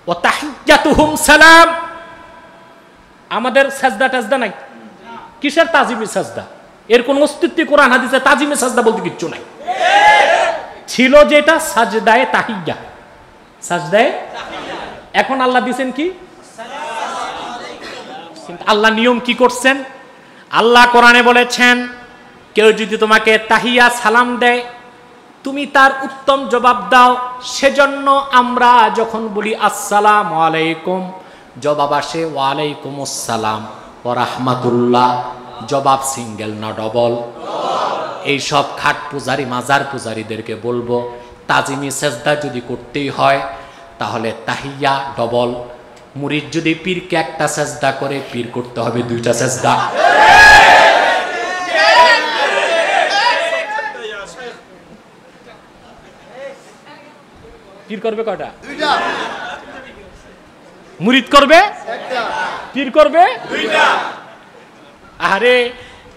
ও তাহিজ্ঞা তুহুম সালাম। আমাদের সাজদা টাজদা নাই? কিসের তাজিমি সাজদা? এর কোন অস্তিত্ব কোরআন হাদিসে তাজিমি সাজদা বলতে কিচ্ছু নাই। ছিল যেটা সাজদায় তাহিজ্ঞা সাজদায় এখন আল্লাহ দিছেন কি? আল্লাহ নিয়ম কি করছেন? আল্লাহ কোরআনে বলেছেন কেউ যদি তোমাকে তাহিয়া সালাম দেয়, তুমি তার উত্তম জবাব দাও। সেজন্য আমরা যখন বলি, আসসালাম আলাইকুম, জবাব আসে, ওয়ালাইকুম আসসালাম ও রাহমাতুল্লাহ, জবাব সিঙ্গেল না ডবল। এই সব খাট পূজারি, মাজার পূজারীদেরকে বলব, তাজিমি সেজদা যদি করতেই হয়, তাহলে তাহিয়া ডবল। মুরিদ যদি পীরকে একটা সেজদা করে, পীর করতে হবে দুইটা সেজদা। পীর করবে কয়টা? মুরিদ করবে? পীর করবে? আরে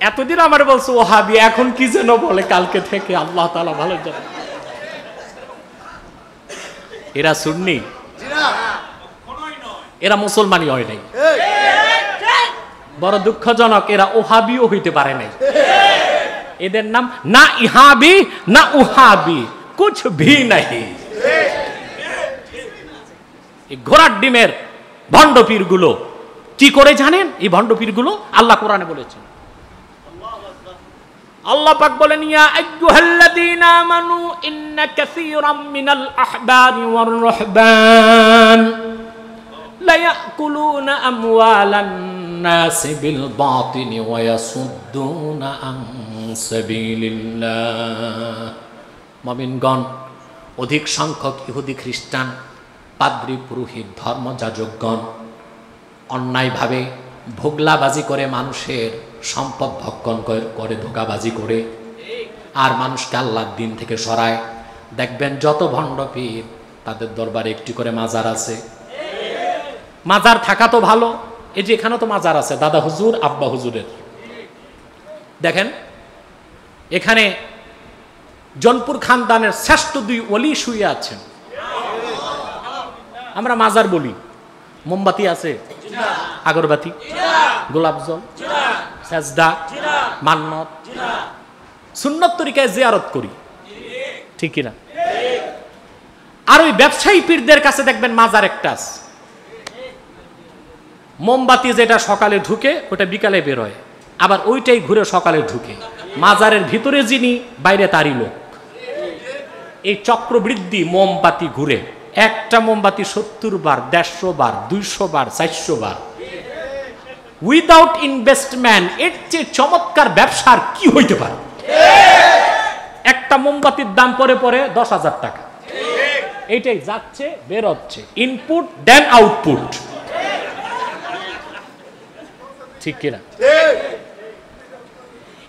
এতদিন আমার বলছো ওহাবি এখন কি যেন বলে কালকে থেকে আল্লাহ তালা ভালো জানে। এরা শুননি এরা। মুসলমানই হয় নাই। বড় দুঃখজনক এরা ওহাবিও হইতে পারে নাই। এদের নাম না ইহাবি না উহাবি কুছ ভি নাহি। এই ঘোড়ার ডিমের ভণ্ডপীরগুলো কি করে জানেন? এই ভণ্ডপীরগুলো আল্লাহ কোরআনে বলেছেন। আল্লাহ পাক বলেন, ইয়া আইয়ুহাল্লাযীনা আমানু, ইন্না কাসীরাম মিনাল আহবারি ওয়ার রহবান। লা ইয়াকুলুনা আমওয়ালান নাস বিল বাতিল ওয়া ইয়াসুদ্দুনা আন সাবিলিল্লাহ। মুমিনগণ, অধিক সংখ্যক ইহুদি খ্রিস্টান পাদ্রী পুরোহিত ধর্মযাজকগণ অন্যায়ভাবে ভোগলাবাজি করে মানুষের সম্পদ ভক্ষণ করে- ধোকাবাজি করে। আর মানুষকে আল্লাহর দিন থেকে সরায়। দেখবেন যত ভণ্ড পীর, তাদের দরবারে একটি করে মাজার আছে। মাজার থাকা তো ভালো, এই যে এখানে তো মাজার আছে, দাদা হুজুর, আব্বা হুজুরের। দেখেন, এখানে জনপুর খানদানের শ্রেষ্ঠ দুই অলি শুয়ে আছেন। আমরা মাজার বলি। মোমবাতি আছে? আগরবাতি। গোলাপ জল। সেজদা। মান্নত। সুন্নত তরিকায় জিয়ারত করি। ঠিক কিনা? আর ওই ব্যবসায়ী পীরদের কাছে দেখবেন মাজার একটা আছে। মোমবাতি যেটা সকালে ঢুকে, ওটা বিকালে বেরোয় আবার ওইটাই ঘুরে সকালে ঢুকে। মাজারের ভিতরে যিনি, বাইরে তারই লোক। এই চক্রবৃদ্ধি মোমবাতি ঘুরে। একটা মোমবাতি সত্তর বার দেড়শো বার দুইশো বার চারশো বার। উইদাউট ইনভেস্টমেন্ট এর চেয়ে চমৎকার ব্যবসার কি হইতে পারে? একটা মোমবাতির দাম পরে পরে দশ হাজার টাকা। এইটাই যাচ্ছে বেরোচ্ছে ইনপুট দেন আউটপুট ঠিক কিনা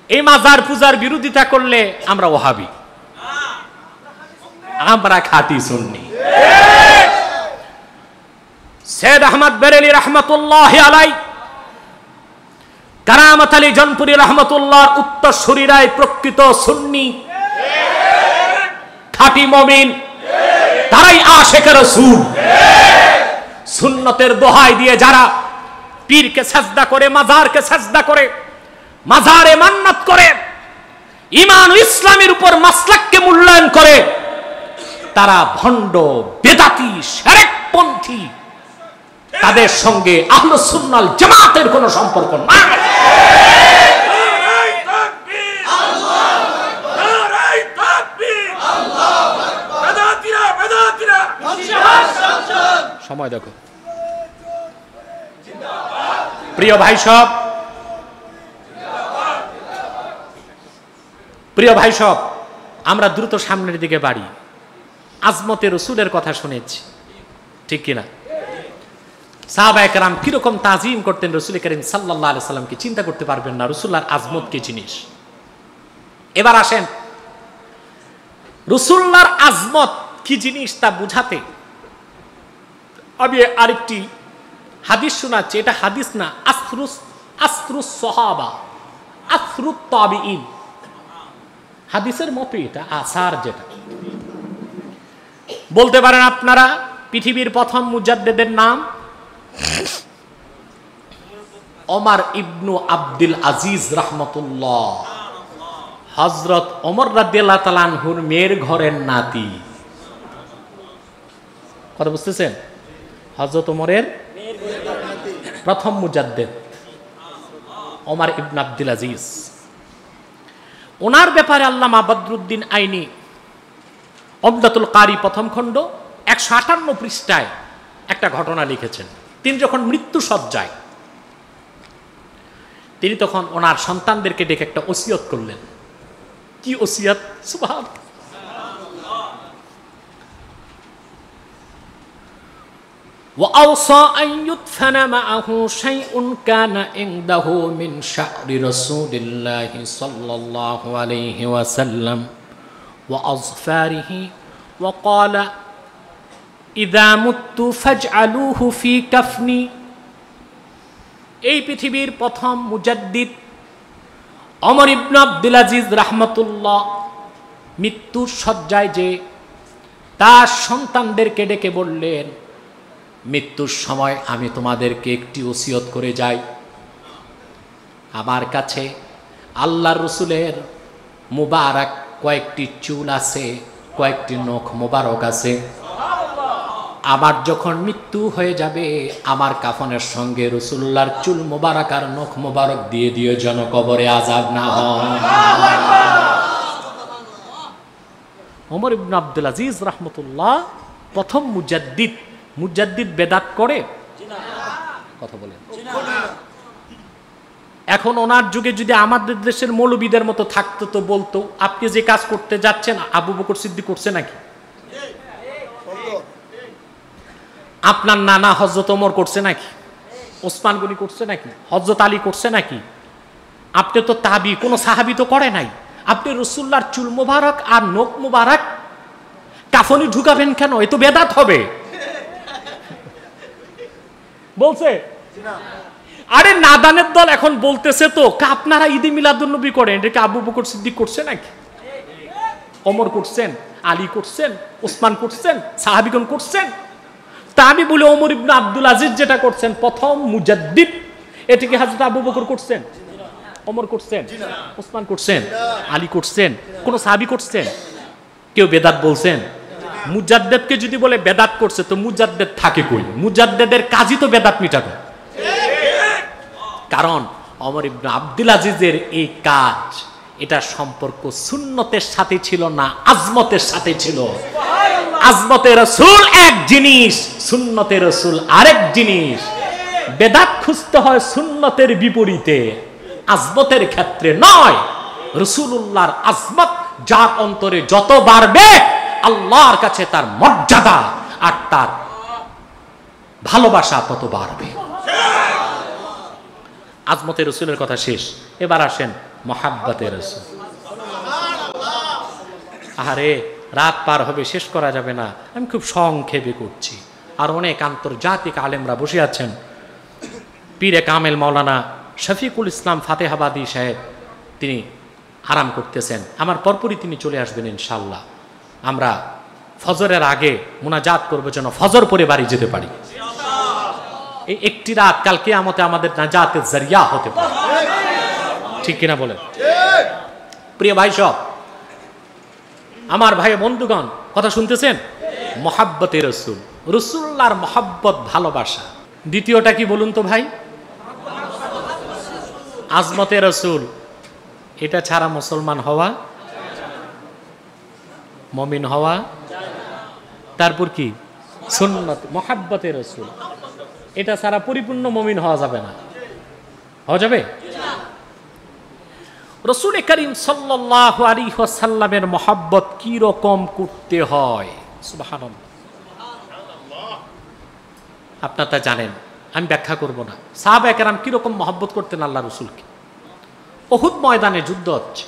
এই মাজার পূজার বিরোধিতা করলে আমরা ওহাবি। আমরা খাতি শুননি সৈয়দ আহমদ বেরেলি রহমতুল্লাহ আলাই কারামত আলী জনপুরি রহমতুল্লাহর উত্তর শরীরায় প্রকৃত সুন্নি। খাটি মমিন, তারাই আশেকের রসুল। সুন্নতের দোহাই দিয়ে যারা পীরকে সাজদা করে, মাজারকে সাজদা করে, মাজারে মান্নাত করে ইমান ইসলামের উপর মাসলাককে মূল্যায়ন করে তারা ভণ্ড বেদাতি পন্থী তাদের সঙ্গে আহল সুন্নাল জামাতের কোনো সম্পর্ক বেদাতিরা সময় দেখো। প্রিয় ভাই সব, প্রিয় ভাই সব, আমরা দ্রুত সামনের দিকে বাড়ি। আজমতে রসুলের কথা শুনেছি। ঠিক কিনা? সাহাবা একরাম কীরকম তাজিম করতেন রসুল করিম সাল্লাহ আলি সাল্লামকে? চিন্তা করতে পারবেন না রসুল্লার আজমত কি জিনিস? এবার আসেন, রসুল্লার আজমত কি জিনিস তা বুঝাতে। আমি আরেকটি হাদিস শোনাচ্ছি, এটা হাদিস না, আশ্রুস আশ্রুস সহাবা, আশ্রুত তাবিইন হাদিসের মতো এটা, আসার যেটা। বলতে পারেন আপনারা পৃথিবীর প্রথম মুজাদ্দেদের নাম? ওমর ইবনু আব্দুল আজিজ রহমতুল্লাহ। হজরত অমর রাদিয়াল্লাহু তাআলা আনহুর মেয়ের ঘরের নাতি। কথা বুঝতেছেন? হজরত ওমরের প্রথম মুজাদ্দেদ, ওমর ইবন আব্দুল আজিজ। ওনার ব্যাপারে আল্লামা বদরুদ্দিন আইনি অবদাতুল কারি প্রথম খণ্ড একশো আটান্ন পৃষ্ঠায় একটা ঘটনা লিখেছেন তিনি যখন মৃত্যু সজ্জায় তিনি তখন ওনার সন্তানদেরকে ডেকে একটা ওসিয়ত করলেন কি ওসিয়ত সুবহান وأوصى أن يدفن معه شيء كان عنده من شعر رسول الله صلى الله عليه وسلم وأظفاره وقال إذا مت فاجعلوه في كفني এই পৃথিবীর প্রথম মুজাদ্দিদ অমর ইবন আব্দুল আজিজ রাহমাতুল্লাহ মৃত্যুর শয্যায় যে তার সন্তানদেরকে ডেকে বললেন মৃত্যুর সময় আমি তোমাদেরকে একটি ওসিয়ত করে যাই আমার কাছে আল্লাহর রসুলের মুবারক কয়েকটি চুল আছে কয়েকটি নখ মোবারক আছে। আমার যখন মৃত্যু হয়ে যাবে, আমার কাফনের সঙ্গে রসুল্লাহর চুল মোবারক আর নখ মোবারক দিয়ে দিও যেন কবরে আজাব না ওমর ইবন আব্দুল আজিজ রহমতুল্লাহ প্রথম মুজাদ্দিদ মুজাদ্দিদ বেদাত করে। কথা বলেন। এখন ওনার যুগে যদি আমাদের দেশের মৌলবীদের মতো থাকতো তো বলতো, আপনি যে কাজ করতে যাচ্ছেন, আবু বকর সিদ্দিক করছে নাকি? আপনার নানা হজরত ওমর করছে নাকি? ওসমান গনি করছে নাকি? হজরত আলী করছে নাকি? আপনি তো তাবি, কোনো সাহাবি তো করে নাই। আপনি রসুল্লার চুল মুবারক আর নোক মুবারক কাফনি ঢুকাবেন কেন? এ তো বেদাত হবে। বলছে আরে নাদানের দল এখন বলতেছে তো আপনারা ঈদে মিলাদুন্নবী করেন। এটাকে আবু বকর সিদ্দিক করছে নাকি? অমর করছেন, আলী করছেন, ওসমান করছেন, সাহাবিগণ করছেন। তা আমি বলি অমর ইবনে আব্দুল আজিজ যেটা করছেন, প্রথম মুজাদ্দিদ, এটিকে হাজরত আবু বকর করছেন। অমর করছেন, ওসমান করছেন, আলী করছেন, কোন সাহাবি করছেন? কেউ বেদাত বলছেন? মুজাদ্দেদকে যদি বলে বেদাত করছে, তো মুজাদ্দেদ থাকে কই? মুজাদ্দেদের কাজই তো বেদাত মিটানো। কারণ অমর ইবনে আব্দুল আজিজের এই কাজ, এটা সম্পর্ক সুন্নতের সাথে ছিল না আজমতের সাথে ছিল। আজমতের রসুল এক জিনিস, সুন্নতের রসুল আরেক জিনিস। বেদাত খুঁজতে হয় সুন্নতের বিপরীতে, আজমতের ক্ষেত্রে নয়। রসুল্লাহর আজমত যার অন্তরে যত বাড়বে, আল্লাহর কাছে তার মর্যাদা আর তার ভালোবাসা তত বাড়বে। আজমতের রসুলের কথা শেষ। এবার আসেন মহাব্বতের রসুল। আহারে, রাত পার হবে, শেষ করা যাবে না। আমি খুব সংক্ষেপে করছি। আর অনেক আন্তর্জাতিক আলেমরা বসে আছেন। পীরে কামেল মাওলানা শফিকুল ইসলাম ফাতেহাবাদী সাহেব, তিনি আরাম করতেছেন। আমার পরপরই তিনি চলে আসবেন ইনশাল্লাহ আমরা ফজরের আগে মোনাজাত করব যেন ফজর পরে বাড়ি যেতে পারি। একটি রাত কালকে আমতে আমাদের নাজাতের জারিয়া হতে পারে। ঠিক কিনা বলেন? প্রিয় ভাই সব, আমার ভাই বন্ধুগণ, কথা শুনতেছেন? মহাব্বতের রসুল। রসুল্লার মহাব্বত ভালোবাসা। দ্বিতীয়টা কি বলুন তো ভাই? আজমতে রসুল, এটা ছাড়া মুসলমান হওয়া, মমিন হওয়া, তারপর কি? সুন্নত মহাব্বতের রসুল। এটা ছাড়া পরিপূর্ণ মমিন হওয়া যাবে না। হওয়া যাবে? রসুল করিম সাল্লাহ আলী সাল্লামের মহাব্বত কি রকম করতে হয়। আপনার তা জানেন, আমি ব্যাখ্যা করব না। সাহাব একরাম কীরকম মহব্বত করতেন আল্লাহ রসুলকে? অহুদ ময়দানে যুদ্ধ হচ্ছে।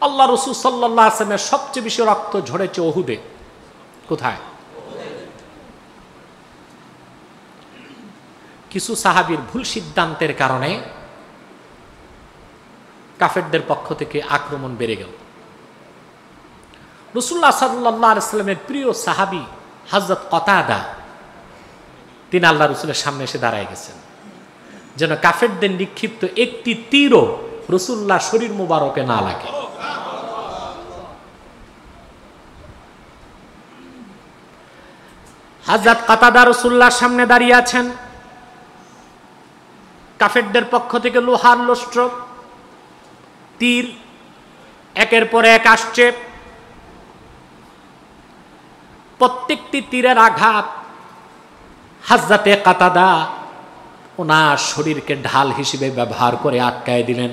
আল্লাহ রসুল সাল্লাহ আসলামের সবচেয়ে বেশি রক্ত ঝরেছে অহুদে কোথায়? কিছু সাহাবির ভুল সিদ্ধান্তের কারণে কাফেরদের পক্ষ থেকে আক্রমণ বেড়ে গেল। রসুল্লাহ সাল্লাহ প্রিয় সাহাবি হজরত কতাদা, তিনি আল্লাহ রসুলের সামনে এসে দাঁড়ায় গেছেন। যেন কাফেরদের নিক্ষিপ্ত একটি তীরও রসুল্লাহ শরীর মুবারকে না লাগে। হাজরত কাতাদা রসুল্লাহর সামনে দাঁড়িয়ে আছেন। কাফেরদের পক্ষ থেকে লোহার লস্ট্র, তীর, একের পর এক আসছে। প্রত্যেকটি তীরের আঘাত হাজরাতে কাতাদা ওনার শরীরকে ঢাল হিসেবে ব্যবহার করে আটকায় দিলেন।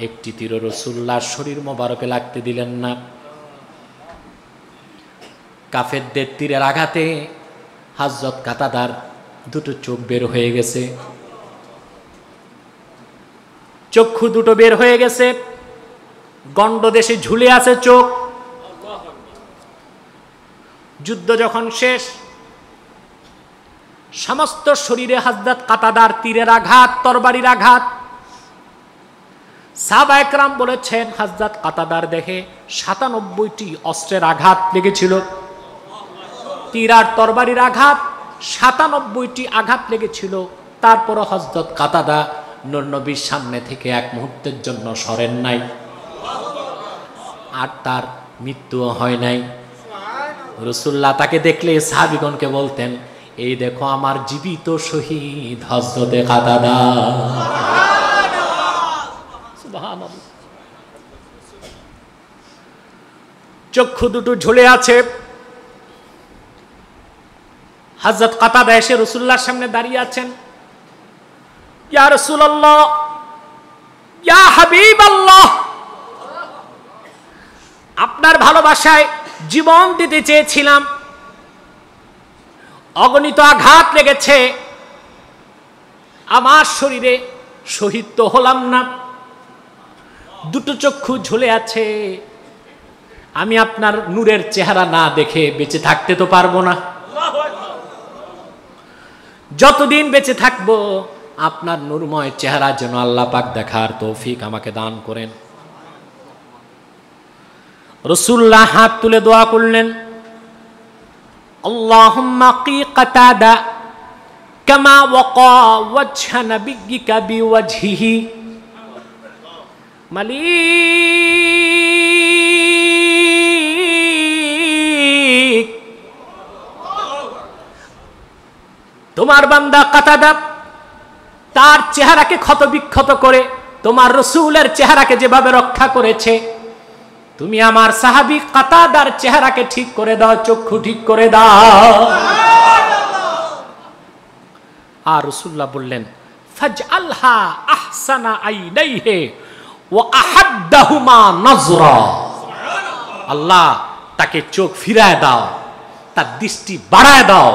একটি তীর রসুল্লার শরীর মোবারকে লাগতে দিলেন না। কাফেরদের তীরের আঘাতে হাজরত কাতাদার দুটো চোখ বের হয়ে গেছে। চক্ষু দুটো বের হয়ে গেছে। গণ্ড দেশে ঝুলে আছে চোখ। যুদ্ধ যখন শেষ, সমস্ত শরীরে হাজদাত কাতাদার তীরের আঘাত, তরবারির আঘাত। সাবা একরাম বলেছেন হাজদাত কাতাদার দেখে সাতানব্বইটি অস্ত্রের আঘাত লেগেছিল। তীর আর তরবারির আঘাত। সাতানব্বইটি আঘাত লেগেছিল। তারপরও হজরত কাতাদা নবীর সামনে থেকে এক মুহূর্তের জন্য সরেন নাই। আর তার মৃত্যুও হয় নাই। রসুল্লাহ তাকে দেখলে সাহাবিগণকে বলতেন, এই দেখো আমার জীবিত শহীদ হজরতে কাতাদা। চক্ষু দুটো ঝুলে আছে। হজরত কাতাদা এসে রসুল্লাহর সামনে দাঁড়িয়ে আছেন। ইয়া রসুল্লাহ ইয়া হাবিব আল্লাহ আপনার ভালোবাসায় জীবন দিতে চেয়েছিলাম। অগণিত আঘাত লেগেছে। আমার শরীরে শহীদ তো হলাম না। দুটো চক্ষু ঝুলে আছে। আমি আপনার নূরের চেহারা না দেখে বেঁচে থাকতে তো পারব না। যতদিন বেঁচে থাকব, আপনার নুরময় চেহারা যেন আল্লাহ পাক দেখার তৌফিক আমাকে দান করেন। রসুল্লাহ হাত তুলে দোয়া করলেন কি মালিক তোমার বান্দা কাতাদা, তার চেহারাকে ক্ষত বিক্ষত করে, তোমার রসুলের চেহারাকে যেভাবে রক্ষা করেছে, তুমি আমার সাহাবি কাতাদার চেহারাকে ঠিক করে দাও, চক্ষু ঠিক করে দাও। আর রসুল্লাহ বললেন ফাজ আহসানা আইনাইহে ও আহাদ্দাহুমা নজরা। আল্লাহ তাকে চোখ ফিরায় দাও, তার দৃষ্টি বাড়ায় দাও,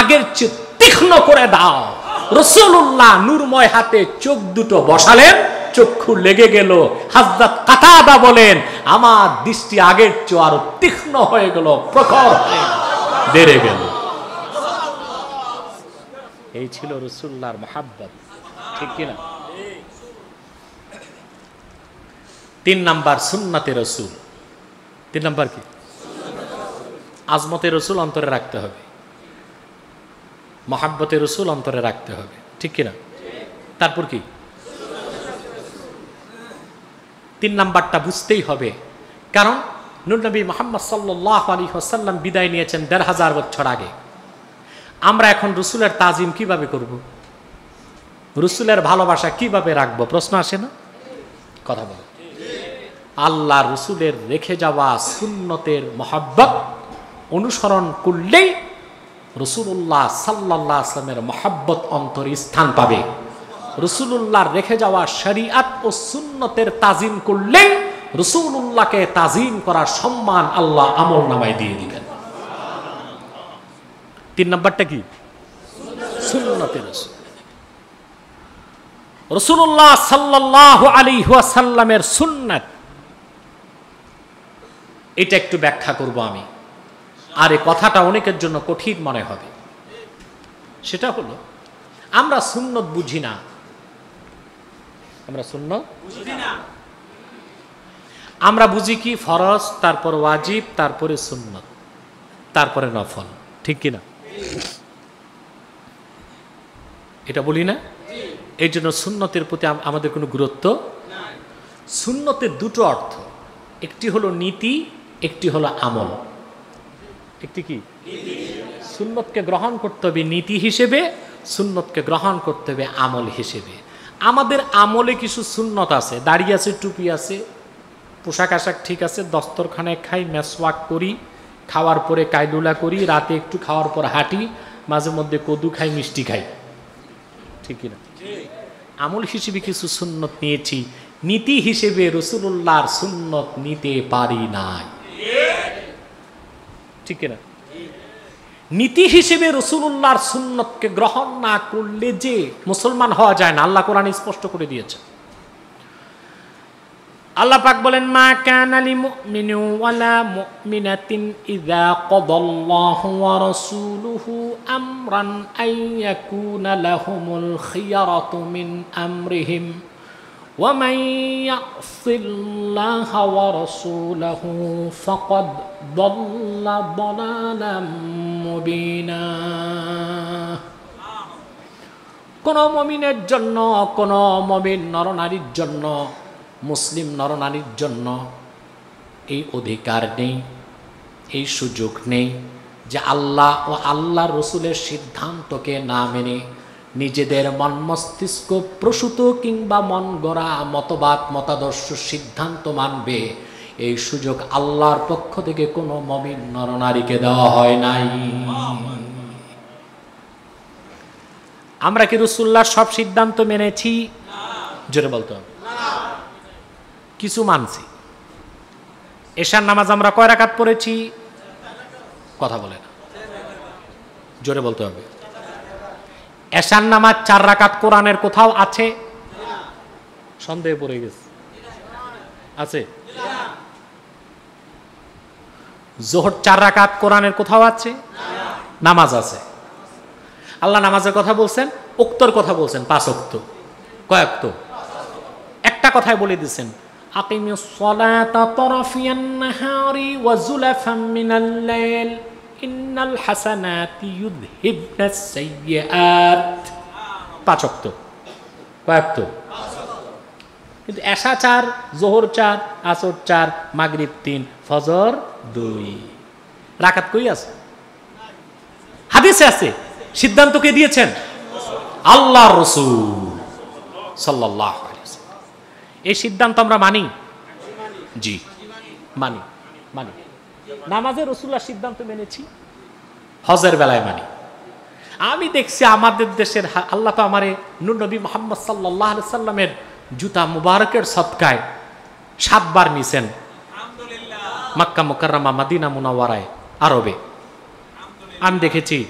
আগের চেয়ে তীক্ষ্ণ করে দাও। রসুল্লাহ নূরময় হাতে চোখ দুটো বসালেন, চক্ষু লেগে গেল। হাজরাত কাতাদা বলেন, আমার দৃষ্টি আগের চো আরও তীক্ষ্ণ হয়ে গেল, প্রখর বেড়ে গেল। এই ছিল রসুল্লাহর মহাব্বত, ঠিক কিনা তিন নাম্বার সুন্নাতে রসুল। তিন নাম্বার কি? আজমতে রসুল অন্তরে রাখতে হবে। মহাব্বতে রসুল অন্তরে রাখতে হবে। ঠিক কিনা? তারপর কি? তিন নাম্বারটা বুঝতেই হবে। কারণ নুরনবী মোহাম্মদ সাল্লাহ আলী হাসাল্লাম বিদায় নিয়েছেন দেড় হাজার বছর আগে। আমরা এখন রসুলের তাজিম কীভাবে করব? রসুলের ভালোবাসা কীভাবে রাখব? প্রশ্ন আসে না? কথা বলো। আল্লাহ রসুলের রেখে যাওয়া সুন্নতের মহাব্বত অনুসরণ করলেই রসুল্লাহ সাল্লাহ আসলামের মহাব্বত অন্তরে স্থান পাবে। রসুল্লাহর রেখে যাওয়া শরিয়াত ও সুন্নতের তাজিম করলেই রসুল্লাহকে তাজিম করার সম্মান আল্লাহ আমল নামায় দিয়ে দিবেন তিন নম্বরটা কি? রসুল্লাহ সাল্লাহ আলী সাল্লামের সুন্নাত। এটা একটু ব্যাখ্যা করব আমি। আর এই কথাটা অনেকের জন্য কঠিন মনে হবে। সেটা হলো আমরা সুন্নত বুঝি না। আমরা সুন্নত আমরা বুঝি কি? ফরজ তারপর ওয়াজিব তারপরে সুন্নত তারপরে নফল। ঠিক কিনা? এটা বলি না? এই জন্য সুন্নতের প্রতি আমাদের কোনো গুরুত্ব সুন্নতের দুটো অর্থ একটি হলো নীতি একটি হলো আমল। একটি কি? সুন্নতকে গ্রহণ করতে হবে নীতি হিসেবে, সুন্নতকে গ্রহণ করতে হবে আমল হিসেবে। আমাদের আমলে কিছু সুন্নত আছে, দাড়ি আছে, টুপি আছে, পোশাক আশাক ঠিক আছে, দস্তরখানে খাই, মেসওয়াক করি, খাওয়ার পরে কায়দুলা করি, রাতে একটু খাওয়ার পর হাঁটি, মাঝে মধ্যে কদু খাই, মিষ্টি খাই। ঠিক কিনা? আমল হিসেবে কিছু সুন্নত নিয়েছি, নীতি হিসেবে রসুল্লাহর সুন্নত নিতে পারি নাই। ঠিক কিনা? নীতি হিসেবে রসুল্লাহর সুন্নতকে গ্রহণ না করলে যে মুসলমান হওয়া যায় না, আল্লাহ কোরআন স্পষ্ট করে দিয়েছে। আল্লাহ পাক বলেন, মা কান আলি মুমিনু ওয়ালা মুমিনাতিন ইযা কাদাল্লাহু ওয়া রাসূলুহু আমরান আন ইয়াকুনা লাহুমুল খিয়ারাতু মিন আমরিহিম। ومن يعص الله ورسوله فقد ضل ضلالا مبينا কোন মমিনের জন্য কোন মমিন নরনারীর জন্য মুসলিম নরনারীর জন্য এই অধিকার নেই এই সুযোগ নেই যে আল্লাহ ও আল্লাহ রসুলের সিদ্ধান্তকে না মেনে নিজেদের মন মস্তিষ্ক প্রসূত কিংবা মন গড়া মতবাদ, মতাদর্শ সিদ্ধান্ত মানবে। এই সুযোগ আল্লাহর পক্ষ থেকে কোনো মমিন নরনারীকে দেওয়া হয় নাই। আমরা কি রসুল্লাহর সব সিদ্ধান্ত মেনেছি? জোরে বলতে। কিছু মানছি। এশার নামাজ আমরা কয় রাকাত পড়েছি? কথা বলে না। জোরে বলতে হবে। এশার নামাজ চার রাকাত কোরআনের কোথাও আছে? সন্দেহ পড়ে গেছে। আছে? জোহর চার রাকাত কোরআনের কোথাও আছে? নামাজ আছে। আল্লাহ নামাজের কথা বলছেন, উক্তর কথা বলছেন, পাঁচ উক্ত কয়েক্ত একটা কথাই বলে দিচ্ছেন, আকিমিস সালাতা তরফিয়ান নাহারি ওয়া যুলাফাম মিনাল লাইল। ইন্নাল কিন্তু এশা চার, জোহর চার, আসর চার, মাগরিব তিন, ফজর দুই। কই আছে? হাদিসে আছে। সিদ্ধান্ত কে দিয়েছেন? আল্লাহ রসুল সাল্লাহ এই সিদ্ধান্ত আমরা মানি? জি, মানি। মানি। নামাজে রসুল্লাহ সিদ্ধান্ত মেনেছি। হজের বেলায় মানি। আমি দেখছি আমাদের দেশের আল্লাহ তো আমারে নূর নবী মোহাম্মদ সাল্লাহ সাল্লামের জুতা মুবারকের সৎকায় সাতবার নিছেন। মাক্কা মোকাররামা মাদিনা মুনাওয়ারায় আরবে। আমি দেখেছি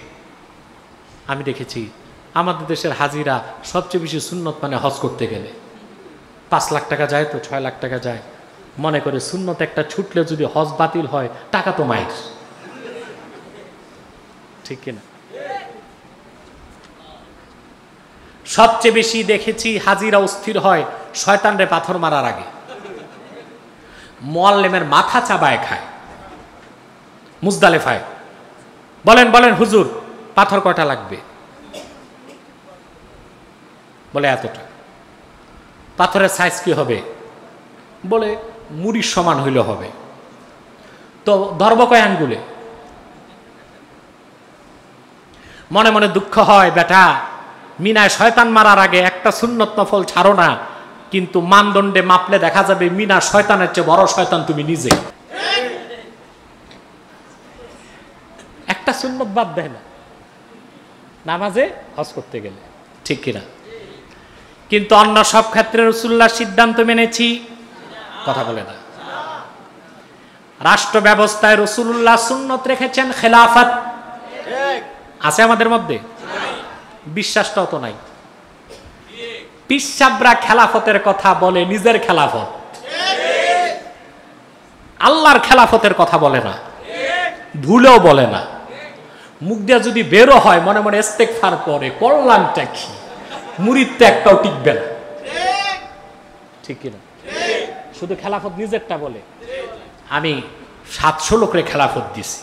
আমি দেখেছি আমাদের দেশের হাজিরা সবচেয়ে বেশি সুন্নত মানে হজ করতে গেলে। পাঁচ লাখ টাকা যায় তো ছয় লাখ টাকা যায়। মনে করে শূন্যতে একটা ছুটলে যদি হজ বাতিল হয় টাকা তো মায়ের। ঠিক কিনা? সবচেয়ে বেশি দেখেছি হাজিরা অস্থির হয় শয়তান রে পাথর মারার আগে। মোয়াল্লেমের মাথা চাবায় খায় মুজদালেফায়। বলেন বলেন হুজুর পাথর কয়টা লাগবে? বলে এতটা। পাথরের সাইজ কি হবে? বলে মুড়ির সমান হইলে হবে। তো ধর্ম কয় আঙ্গুলে। মনে মনে দুঃখ হয়, বেটা, মিনায় শয়তান মারার আগে একটা সুন্নত নফল ছাড়ো না, কিন্তু মানদণ্ডে মাপলে দেখা যাবে মিনা শয়তানের চেয়ে বড় শয়তান তুমি নিজে। একটা সুন্নত বাদ দেয় না। নামাজে হজ করতে গেলে। ঠিক কিনা? কিন্তু অন্য সব ক্ষেত্রে রসুল্লাহ সিদ্ধান্ত মেনেছি কথা বলে না। রাষ্ট্র ব্যবস্থায় রসুল্লাহ সুন্নত রেখেছেন খেলাফত। আছে আমাদের মধ্যে? বিশ্বাসটাও তো নাই। পিসাবরা খেলাফতের কথা বলে নিজের খেলাফত। আল্লাহর খেলাফতের কথা বলে না। ভুলেও বলে না। মুখ দিয়ে যদি বেরো হয়, মনে মনে ইস্তেক ফার পরে কল্যাণটা কি? মুড়ির তো একটাও টিকবে না। ঠিক কিনা? শুধু খেলাফত নিজেরটা বলে আমি সাতশো লোকরে খেলাফত দিছি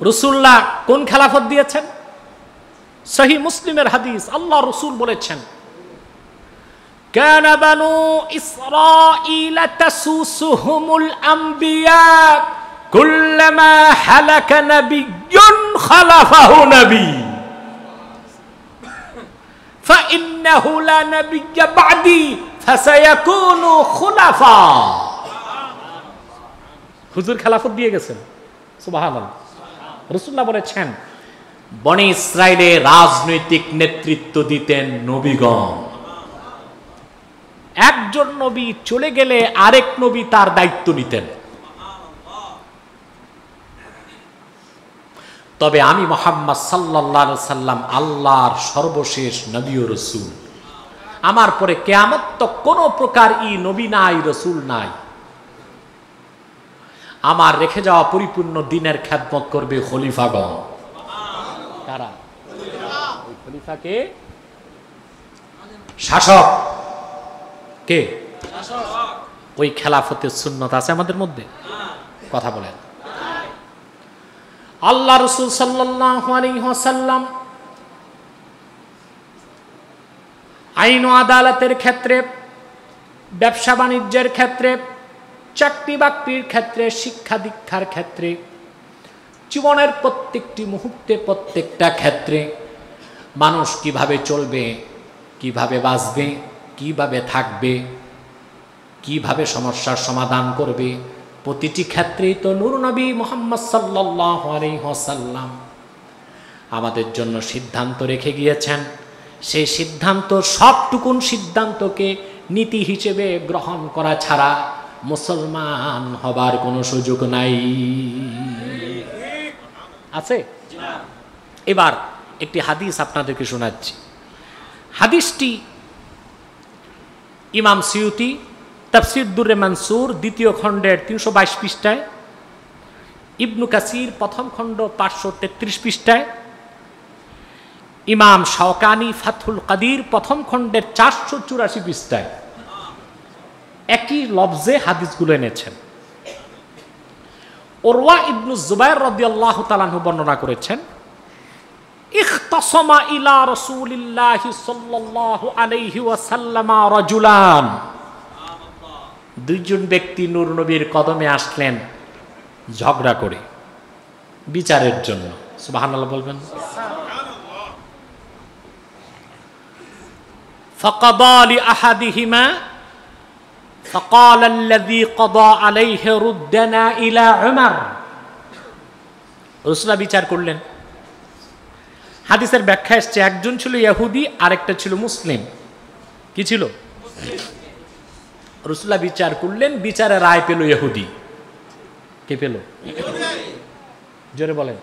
রসুল্লাহ কোন খেলাফত দিয়েছেন সহি মুসলিমের হাদিস আল্লাহ রসুল বলেছেন كان بنو إسرائيل تسوسهم الأنبياء كلما هلك نبي خلفه نبي فإنه لا نبي بعدي فسيكون خلفاء হুজুর খেলাফত দিয়ে গেছেন সুবহানাল্লাহ রসুল্লাহ বলেছেন বনে ইসরায়েলে রাজনৈতিক নেতৃত্ব দিতেন নবীগণ একজন নবী চলে গেলে আরেক নবী তার দায়িত্ব নিতেন তবে আমি মোহাম্মদ সাল্লাহ সাল্লাম আল্লাহর সর্বশেষ নবী ও রসুল। আমার পরে কেয়ামত তো কোনো প্রকার ই নবী নাই রসুল নাই। আমার রেখে যাওয়া পরিপূর্ণ দিনের খ্যাতমত করবে খলিফাগণ। কারা? ওই খলিফাকে শাসক। কে? ওই খেলাফতের সুন্নত আছে আমাদের মধ্যে? কথা বলেন। আল্লাহ রসুল সাল্লাম আইন ও আদালতের ক্ষেত্রে, ব্যবসা বাণিজ্যের ক্ষেত্রে, চাকরি বাকরির ক্ষেত্রে, শিক্ষা দীক্ষার ক্ষেত্রে, জীবনের প্রত্যেকটি মুহূর্তে, প্রত্যেকটা ক্ষেত্রে মানুষ কীভাবে চলবে, কীভাবে বাঁচবে, কীভাবে থাকবে, কীভাবে সমস্যার সমাধান করবে প্রতিটি ক্ষেত্রেই তো নুর নবী মোহাম্মদ সাল্লাম আমাদের জন্য সিদ্ধান্ত রেখে গিয়েছেন। সেই সিদ্ধান্ত, সবটুকুন সিদ্ধান্তকে নীতি হিসেবে গ্রহণ করা ছাড়া মুসলমান হবার কোনো সুযোগ নাই। আছে? এবার একটি হাদিস আপনাদেরকে শোনাচ্ছি। হাদিসটি ইমাম সিউতি তফসির দুরে মানসুর, দ্বিতীয় খণ্ডের তিনশো বাইশ পৃষ্ঠায়। ইবনু কাসির প্রথম খণ্ড পাঁচশো তেত্রিশ পৃষ্ঠায়। ইমাম শওকানি ফাথুল কাদির প্রথম খণ্ডের চারশো চুরাশি পৃষ্ঠায়। একই লফজে হাদিসগুলো এনেছেন। ওরওয়া ইবনু জুবাইর রদিয়াল্লাহ তালাহু বর্ণনা করেছেন, ইখতাসমা ইলা রাসূলিল্লাহি সাল্লাল্লাহু আলাইহি ওয়াসাল্লামা রাজুলান। দুইজন ব্যক্তি নূর নবীর কদমে আসলেন ঝগড়া করে বিচারের জন্য সুবহানাল্লাহ বলবেন فقضى لأحدهما فقال الذي قضى عليه ردنا إلى عمر রসুলা বিচার করলেন হাদিসের ব্যাখ্যা এসছে একজন ছিল ইহুদি আরেকটা ছিল মুসলিম কি ছিল রসুল্লাহ বিচার করলেন বিচারে রায় পেল ইহুদি। কে পেল? জোরে বলেন।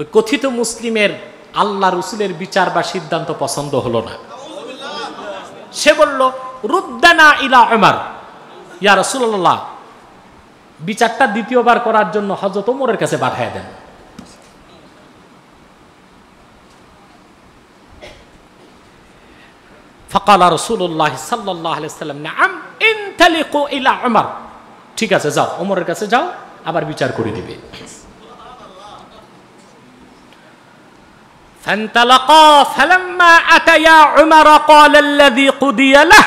ওই কথিত মুসলিমের আল্লাহ রসুলের বিচার বা সিদ্ধান্ত পছন্দ হলো না। সে বলল, রুদ্দানা ইলা আমার ইয়া রসুল্লাহ বিচারটা দ্বিতীয়বার করার জন্য হজরত ওমরের কাছে পাঠায় দেন। فقال رسول الله صلى الله عليه وسلم نعم انطلقوا الى عمر ঠিক আছে যাও ওমরের কাছে যাও আবার বিচার করে দিবে فانطلقا فلما اتيا عمر قال الذي قضي له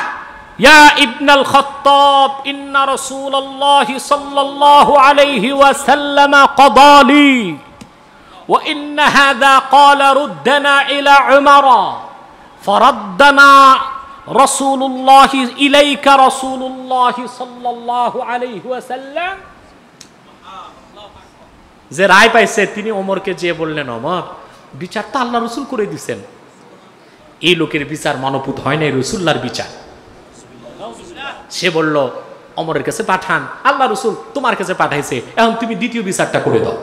يا ابن الخطاب ان رسول الله صلى الله عليه وسلم قضى لي وان هذا قال ردنا الى عمر ফরাদ্দানা রসুল্লাহ ইলাইকা রসুল্লাহ সাল্লাহ আলাইহাল্লাম যে রায় পাইছে, তিনি ওমরকে যে বললেন অমর বিচার তো আল্লাহ রসুল করে দিছেন। এই লোকের বিচার মানপুত হয় নাই রসুল্লার বিচার। সে বলল অমরের কাছে পাঠান, আল্লাহ রসুল তোমার কাছে পাঠাইছে, এখন তুমি দ্বিতীয় বিচারটা করে দাও।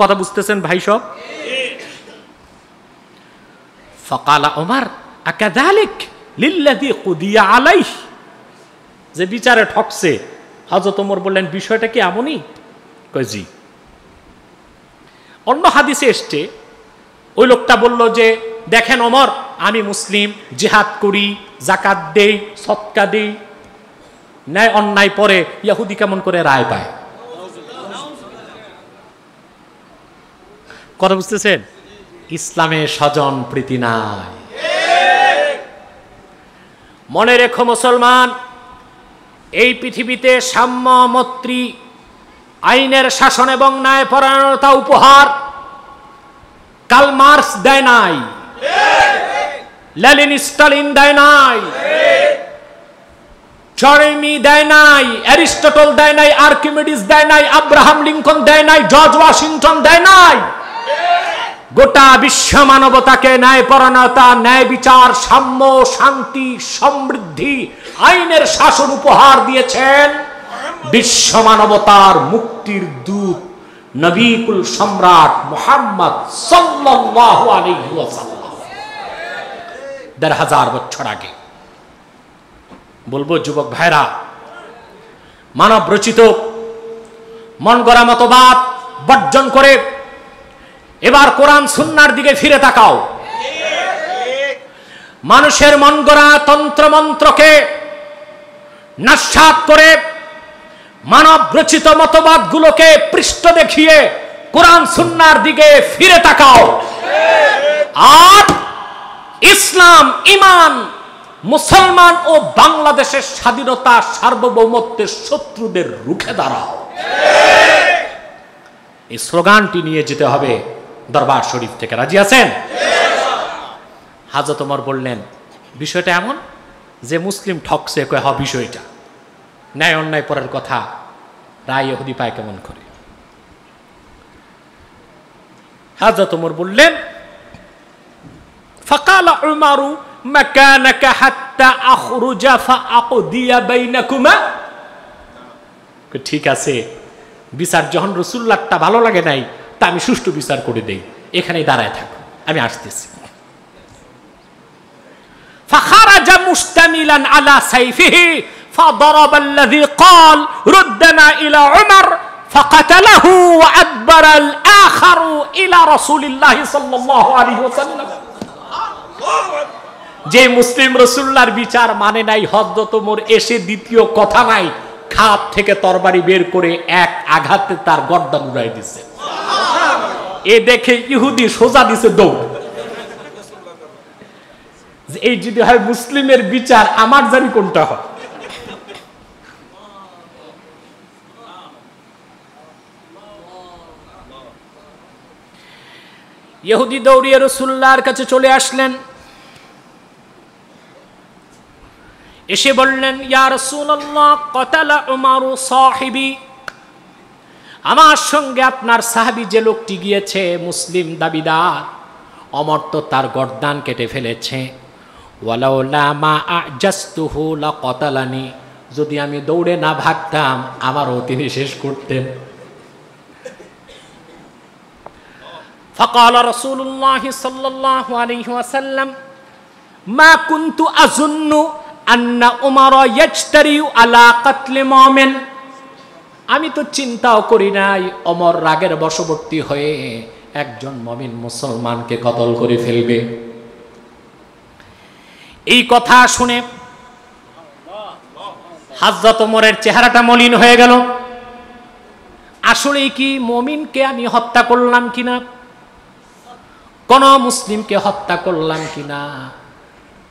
কথা বুঝতেছেন ভাই সব? ফকালা ওমার, আকাদালিক লিল্লাদি কুদিয়া আলাইহ। যে বিচারে ঠকছে হজরত ওমর বললেন, বিষয়টা কি এমনই? জি। অন্য হাদিসে এসছে, ওই লোকটা বলল যে, দেখেন অমর আমি মুসলিম, জিহাদ করি জাকাত দেই, সৎকা দেই। ন্যায় অন্যায় পরে ইয়াহুদি কেমন করে রায় পায়? কথা বুঝতেছেন? ইসলামে স্বজন প্রীতি নাই। মনে রেখো মুসলমান, এই পৃথিবীতে সাম্য মৈত্রী আইনের শাসন এবং ন্যায় পরায়ণতা উপহার কাল মার্কস দেয় নাই। লেলিন স্টালিন দেয় নাই। জরেমি দেয় নাই। অ্যারিস্টটল দেয় নাই। আর্কিমেডিস দেয় নাই। আব্রাহাম লিঙ্কন দেয় নাই। জর্জ ওয়াশিংটন দেয় নাই। গোটা বিশ্ব মানবতাকে ন্যায় পরায়ণতা ন্যায় বিচার সাম্য, শান্তি, সমৃদ্ধি আইনের শাসন উপহার দিয়েছেন বিশ্ব মানবতার মুক্তির দূত নবীকুল সম্রাট মোহাম্মদ দেড় হাজার বছর আগে। বলব, যুবক ভাইরা মানব রচিত মন গড়া মতবাদ বর্জন করে এবার কোরআন সুন্নার দিকে ফিরে তাকাও। মানুষের মন গড়া তন্ত্রমন্ত্রকে নাস্বাত করে মানব রচিত মতবাদগুলোকে পৃষ্ঠ দেখিয়ে কোরআন সুন্নার দিকে ফিরে তাকাও। আর ইসলাম, ইমান, মুসলমান ও বাংলাদেশের স্বাধীনতা সার্বভৌমত্বের শত্রুদের রুখে দাঁড়াও। এই স্লোগানটি নিয়ে যেতে হবে। দরবার শরীফ থেকে রাজি আছেন হাজত ওমর বললেন বিষয়টা এমন যে মুসলিম ঠকছে কয় হ বিষয়টা ন্যায় অন্যায় পরের কথা রায় ইহুদি পায় কেমন করে হাজত ওমর বললেন فقال عمر مكانك حتى أخرج فأقضي بينكما ঠিক আছে বিচার যখন রসুল্লাহটা ভালো লাগে নাই তা আমি সুষ্ঠু বিচার করে দেই এখানেই দাঁড়ায় থাকো আমি আসতেছি فخرج مستملا على سيفه فضرب الذي قال ردنا إلى عمر فقتله وأدبر الآخر إلى رسول الله صلى الله عليه وسلم যে মুসলিম রসুল্লার বিচার মানে নাই হজরত ওমর এসে দ্বিতীয় কথা নাই খাপ থেকে তরবারি বের করে এক আঘাতে তার গর্দান উড়াই দিছে এ দেখে ইহুদি সোজা দিছে দৌড়। এই যদি হয় মুসলিমের বিচার, আমার জানি কোনটা হয়। ইহুদি দৌড়িয়ে রসুল্লাহর কাছে চলে আসলেন। এসে বললেন, ইয়া রসুল্লাহ কতালা উমারু সাহিবি। আমার সঙ্গে আপনার সাহাবি যে লোকটি গিয়েছে মুসলিম দাবিদার অমর তো তার গর্দান কেটে ফেলেছে ওয়ালাউলা মা আজাস্তুহু লা কতালানি যদি আমি দৌড়ে না ভাগতাম আমারও তিনি শেষ করতেন فقال رسول الله صلى الله عليه وسلم ما كنت أظن أن عمر يجتري على قتل مؤمن আমি তো চিন্তাও করি নাই, অমর রাগের বশবর্তী হয়ে একজন মমিন মুসলমানকে কতল করে ফেলবে। এই কথা শুনে হাজরত ওমরের চেহারাটা মলিন হয়ে গেল। আসলে কি মমিনকে আমি হত্যা করলাম কিনা? কোন মুসলিমকে হত্যা করলাম কিনা?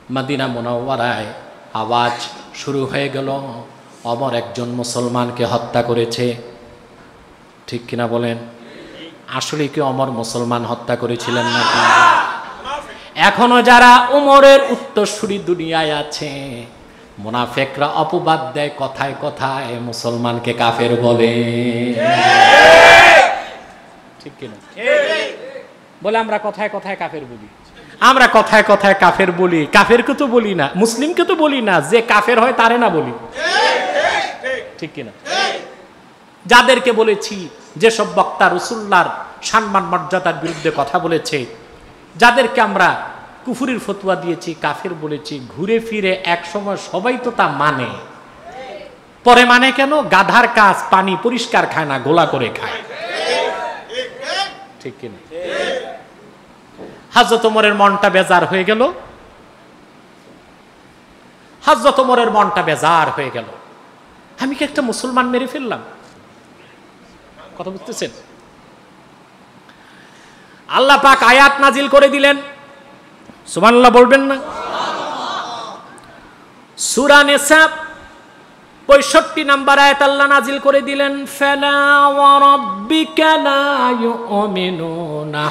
মাদিনা মোনাওয়ারায় আওয়াজ শুরু হয়ে গেল। অমর একজন মুসলমানকে হত্যা করেছে। ঠিক কিনা বলেন? আসলে কি অমর মুসলমান হত্যা করেছিলেন নাকি? এখনও যারা উমরের উত্তরসূরি দুনিয়ায় আছে, মোনাফেকরা অপবাদ দেয় কথায় কথায়, মুসলমানকে কাফের বলে। ঠিক কিনা? বলে আমরা কথায় কথায় কাফের বলি। আমরা কথায় কথায় কাফের বলি। কাফেরকে তো বলি না, মুসলিমকে তো বলি না, যে কাফের হয় তারে না বলি। ঠিক কিনা? যাদেরকে বলেছি, যেসব বক্তা রসুল্লার সম্মান মর্যাদার বিরুদ্ধে কথা বলেছে, যাদেরকে আমরা কুফুরির ফতুয়া দিয়েছি, কাফের বলেছি, ঘুরে ফিরে এক সময় সবাই তো তা মানে। পরে মানে কেন? গাধার কাজ পানি পরিষ্কার খায় না, গোলা করে খায়। ঠিক কিনা? হাজরত ওমরের মনটা বেজার হয়ে গেল। হাজরত ওমরের মনটা বেজার হয়ে গেল। আমি কি একটা মুসলমান মেরে ফেললাম? কথা বুঝতেছেন? আল্লাহ পাক আয়াত নাজিল করে দিলেন। সুবহানাল্লাহ বলবেন না? সূরা নিসা পঁয়ষট্টি নাম্বার আয়াত আল্লাহ নাজিল করে দিলেন, ফালা ওয়া রাব্বিকা লা ইউমিনুনা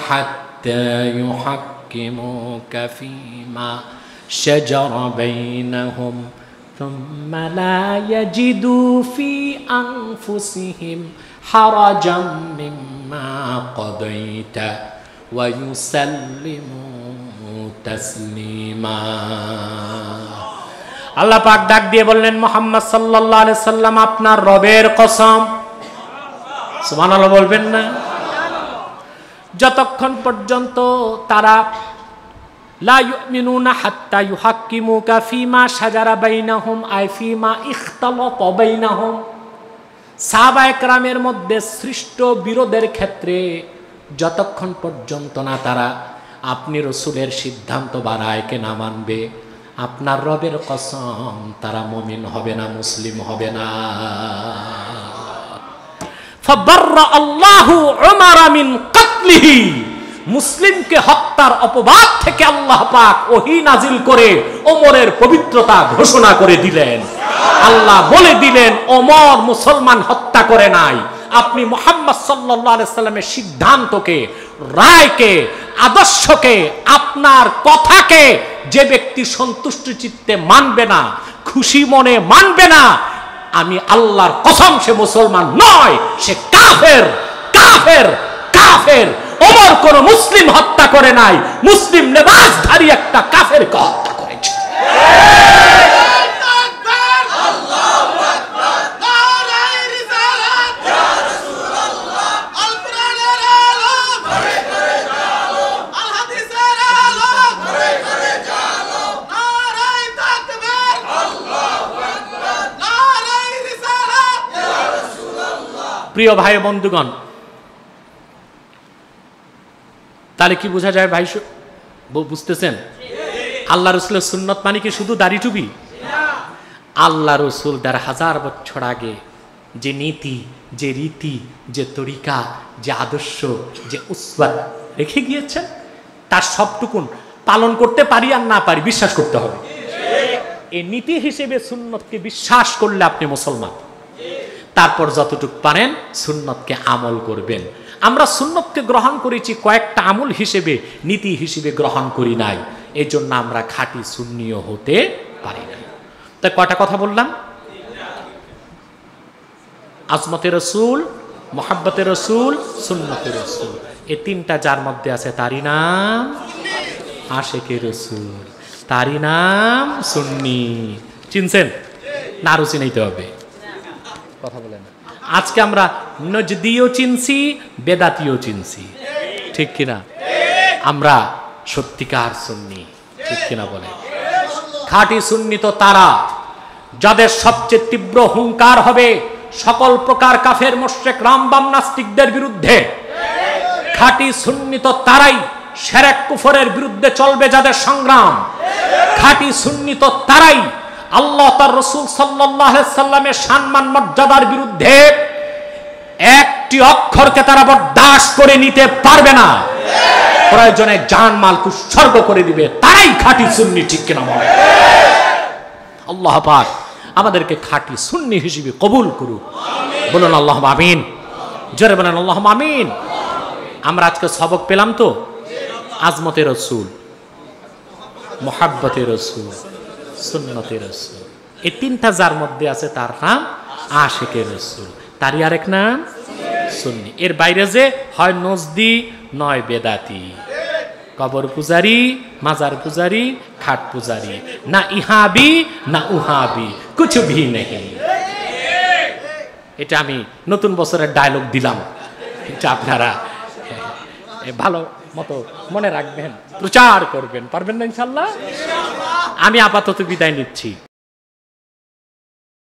ثم لا يجدوا في أنفسهم حرجا مما قضيت ويسلموا تسليما আল্লাহ পাক ডাক দিয়ে বললেন মোহাম্মদ সাল্লাল্লাহু আলাইহি সাল্লাম আপনার রবের কসম সুবহানাল্লাহ বলবেন না যতক্ষণ পর্যন্ত তারা একরামের মধ্যে সৃষ্ট বিরোধের ক্ষেত্রে যতক্ষণ পর্যন্ত না তারা আপনি রসুলের সিদ্ধান্ত বাড়ায়কে না মানবে, আপনার রবের কসম তারা মমিন হবে না, মুসলিম হবে না। আল্লাহু উমারা মিন কাতলিহি। মুসলিমকে হত্যার অপবাদ থেকে আল্লাহ পাক ওহি নাজিল করে ওমরের পবিত্রতা ঘোষণা করে দিলেন। আল্লাহ বলে দিলেন, ওমর মুসলমান হত্যা করে নাই। আপনি মোহাম্মদ সাল্লামের সিদ্ধান্তকে, রায়কে, আদর্শকে, আপনার কথাকে যে ব্যক্তি সন্তুষ্ট চিত্তে মানবে না, খুশি মনে মানবে না, আমি আল্লাহর কসম সে মুসলমান নয়, সে কাফের কাফের কাফের। ওমর কোন মুসলিম হত্যা করে নাই। মুসলিম লেবাসধারী একটা কাফের হত্যা করেছে। প্রিয় ভাই বন্ধুগণ তাহলে কি বোঝা যায় ভাই বুঝতেছেন? আল্লাহ রসুলের সুন্নত মানে কি শুধু দাড়ি টুপি? আল্লাহ রসুল দেড় হাজার বছর আগে যে নীতি, যে রীতি, যে তরিকা, যে আদর্শ, যে উসবাদ রেখে গিয়েছেন, তার সবটুকুন পালন করতে পারি আর না পারি বিশ্বাস করতে হবে। এই নীতি হিসেবে সুন্নতকে বিশ্বাস করলে আপনি মুসলমান। তারপর যতটুকু পারেন সুন্নতকে আমল করবেন। আমরা সুন্নতকে গ্রহণ করেছি কয়েকটা আমল হিসেবে, নীতি হিসেবে গ্রহণ করি নাই। এই জন্য আমরা খাঁটি সুন্নিও হতে পারি না তাই কয়টা কথা বললাম? আজমতে রসুল মোহাব্বতের রসুল সুন্নতের রসুল। এই তিনটা যার মধ্যে আছে তারই নাম? আশেকে রসুল। তারই নাম সুন্নি। চিনছেন? না আরও চিনাইতে হবে। কথা বলেন। আজকে আমরা নজদিও চিনছি, বেদাতিও চিনছি। ঠিক কিনা? আমরা সত্যিকার সুন্নি। ঠিক কিনা বলে? খাঁটি সুন্নি তো তারা। যাদের সবচেয়ে তীব্র হুঙ্কার হবে সকল প্রকার কাফের, মোশেক রামবাম নাস্তিকদের বিরুদ্ধে। খাঁটি সুন্নিত তারাই সেরেক কুফরের বিরুদ্ধে চলবে যাদের সংগ্রাম। খাঁটি সুন্নিত তারাই আল্লাহ তার রসুল সাল্লামের সম্মান মর্যাদার বিরুদ্ধে একটি অক্ষরকে তারা বরদাস্ত করে নিতে পারবে না। প্রয়োজনে জান মাল উৎসর্গ করে দিবে, তারাই খাঁটি সুন্নি, ঠিক কিনা বলে আল্লাহ পাক আমাদেরকে খাঁটি সুন্নি হিসেবে কবুল করুক। বলুন আল্লাহ আমিন। জোরে বলেন আল্লাহ আমিন। আমরা আজকে সবক পেলাম তো? আজমতের রসুল, মোহাব্বতের রসুল। সুন্নতের রসুল। এই তিনটা যার মধ্যে আছে তার নাম আশেকের রসুল। তারই আরেক নাম সুন্নি। এর বাইরে যে হয় নজদি, নয় বেদাতি। কবর পূজারি, মাজার পূজারি, খাট পূজারি। না ইহাবি, না উহাবি, কিছু ভি নেই এটা আমি নতুন বছরের ডায়লগ দিলাম। এটা আপনারা ভালো মতো মনে রাখবেন প্রচার করবেন পারবেন না ইনশাল্লাহ? আমি আপাতত বিদায় নিচ্ছি।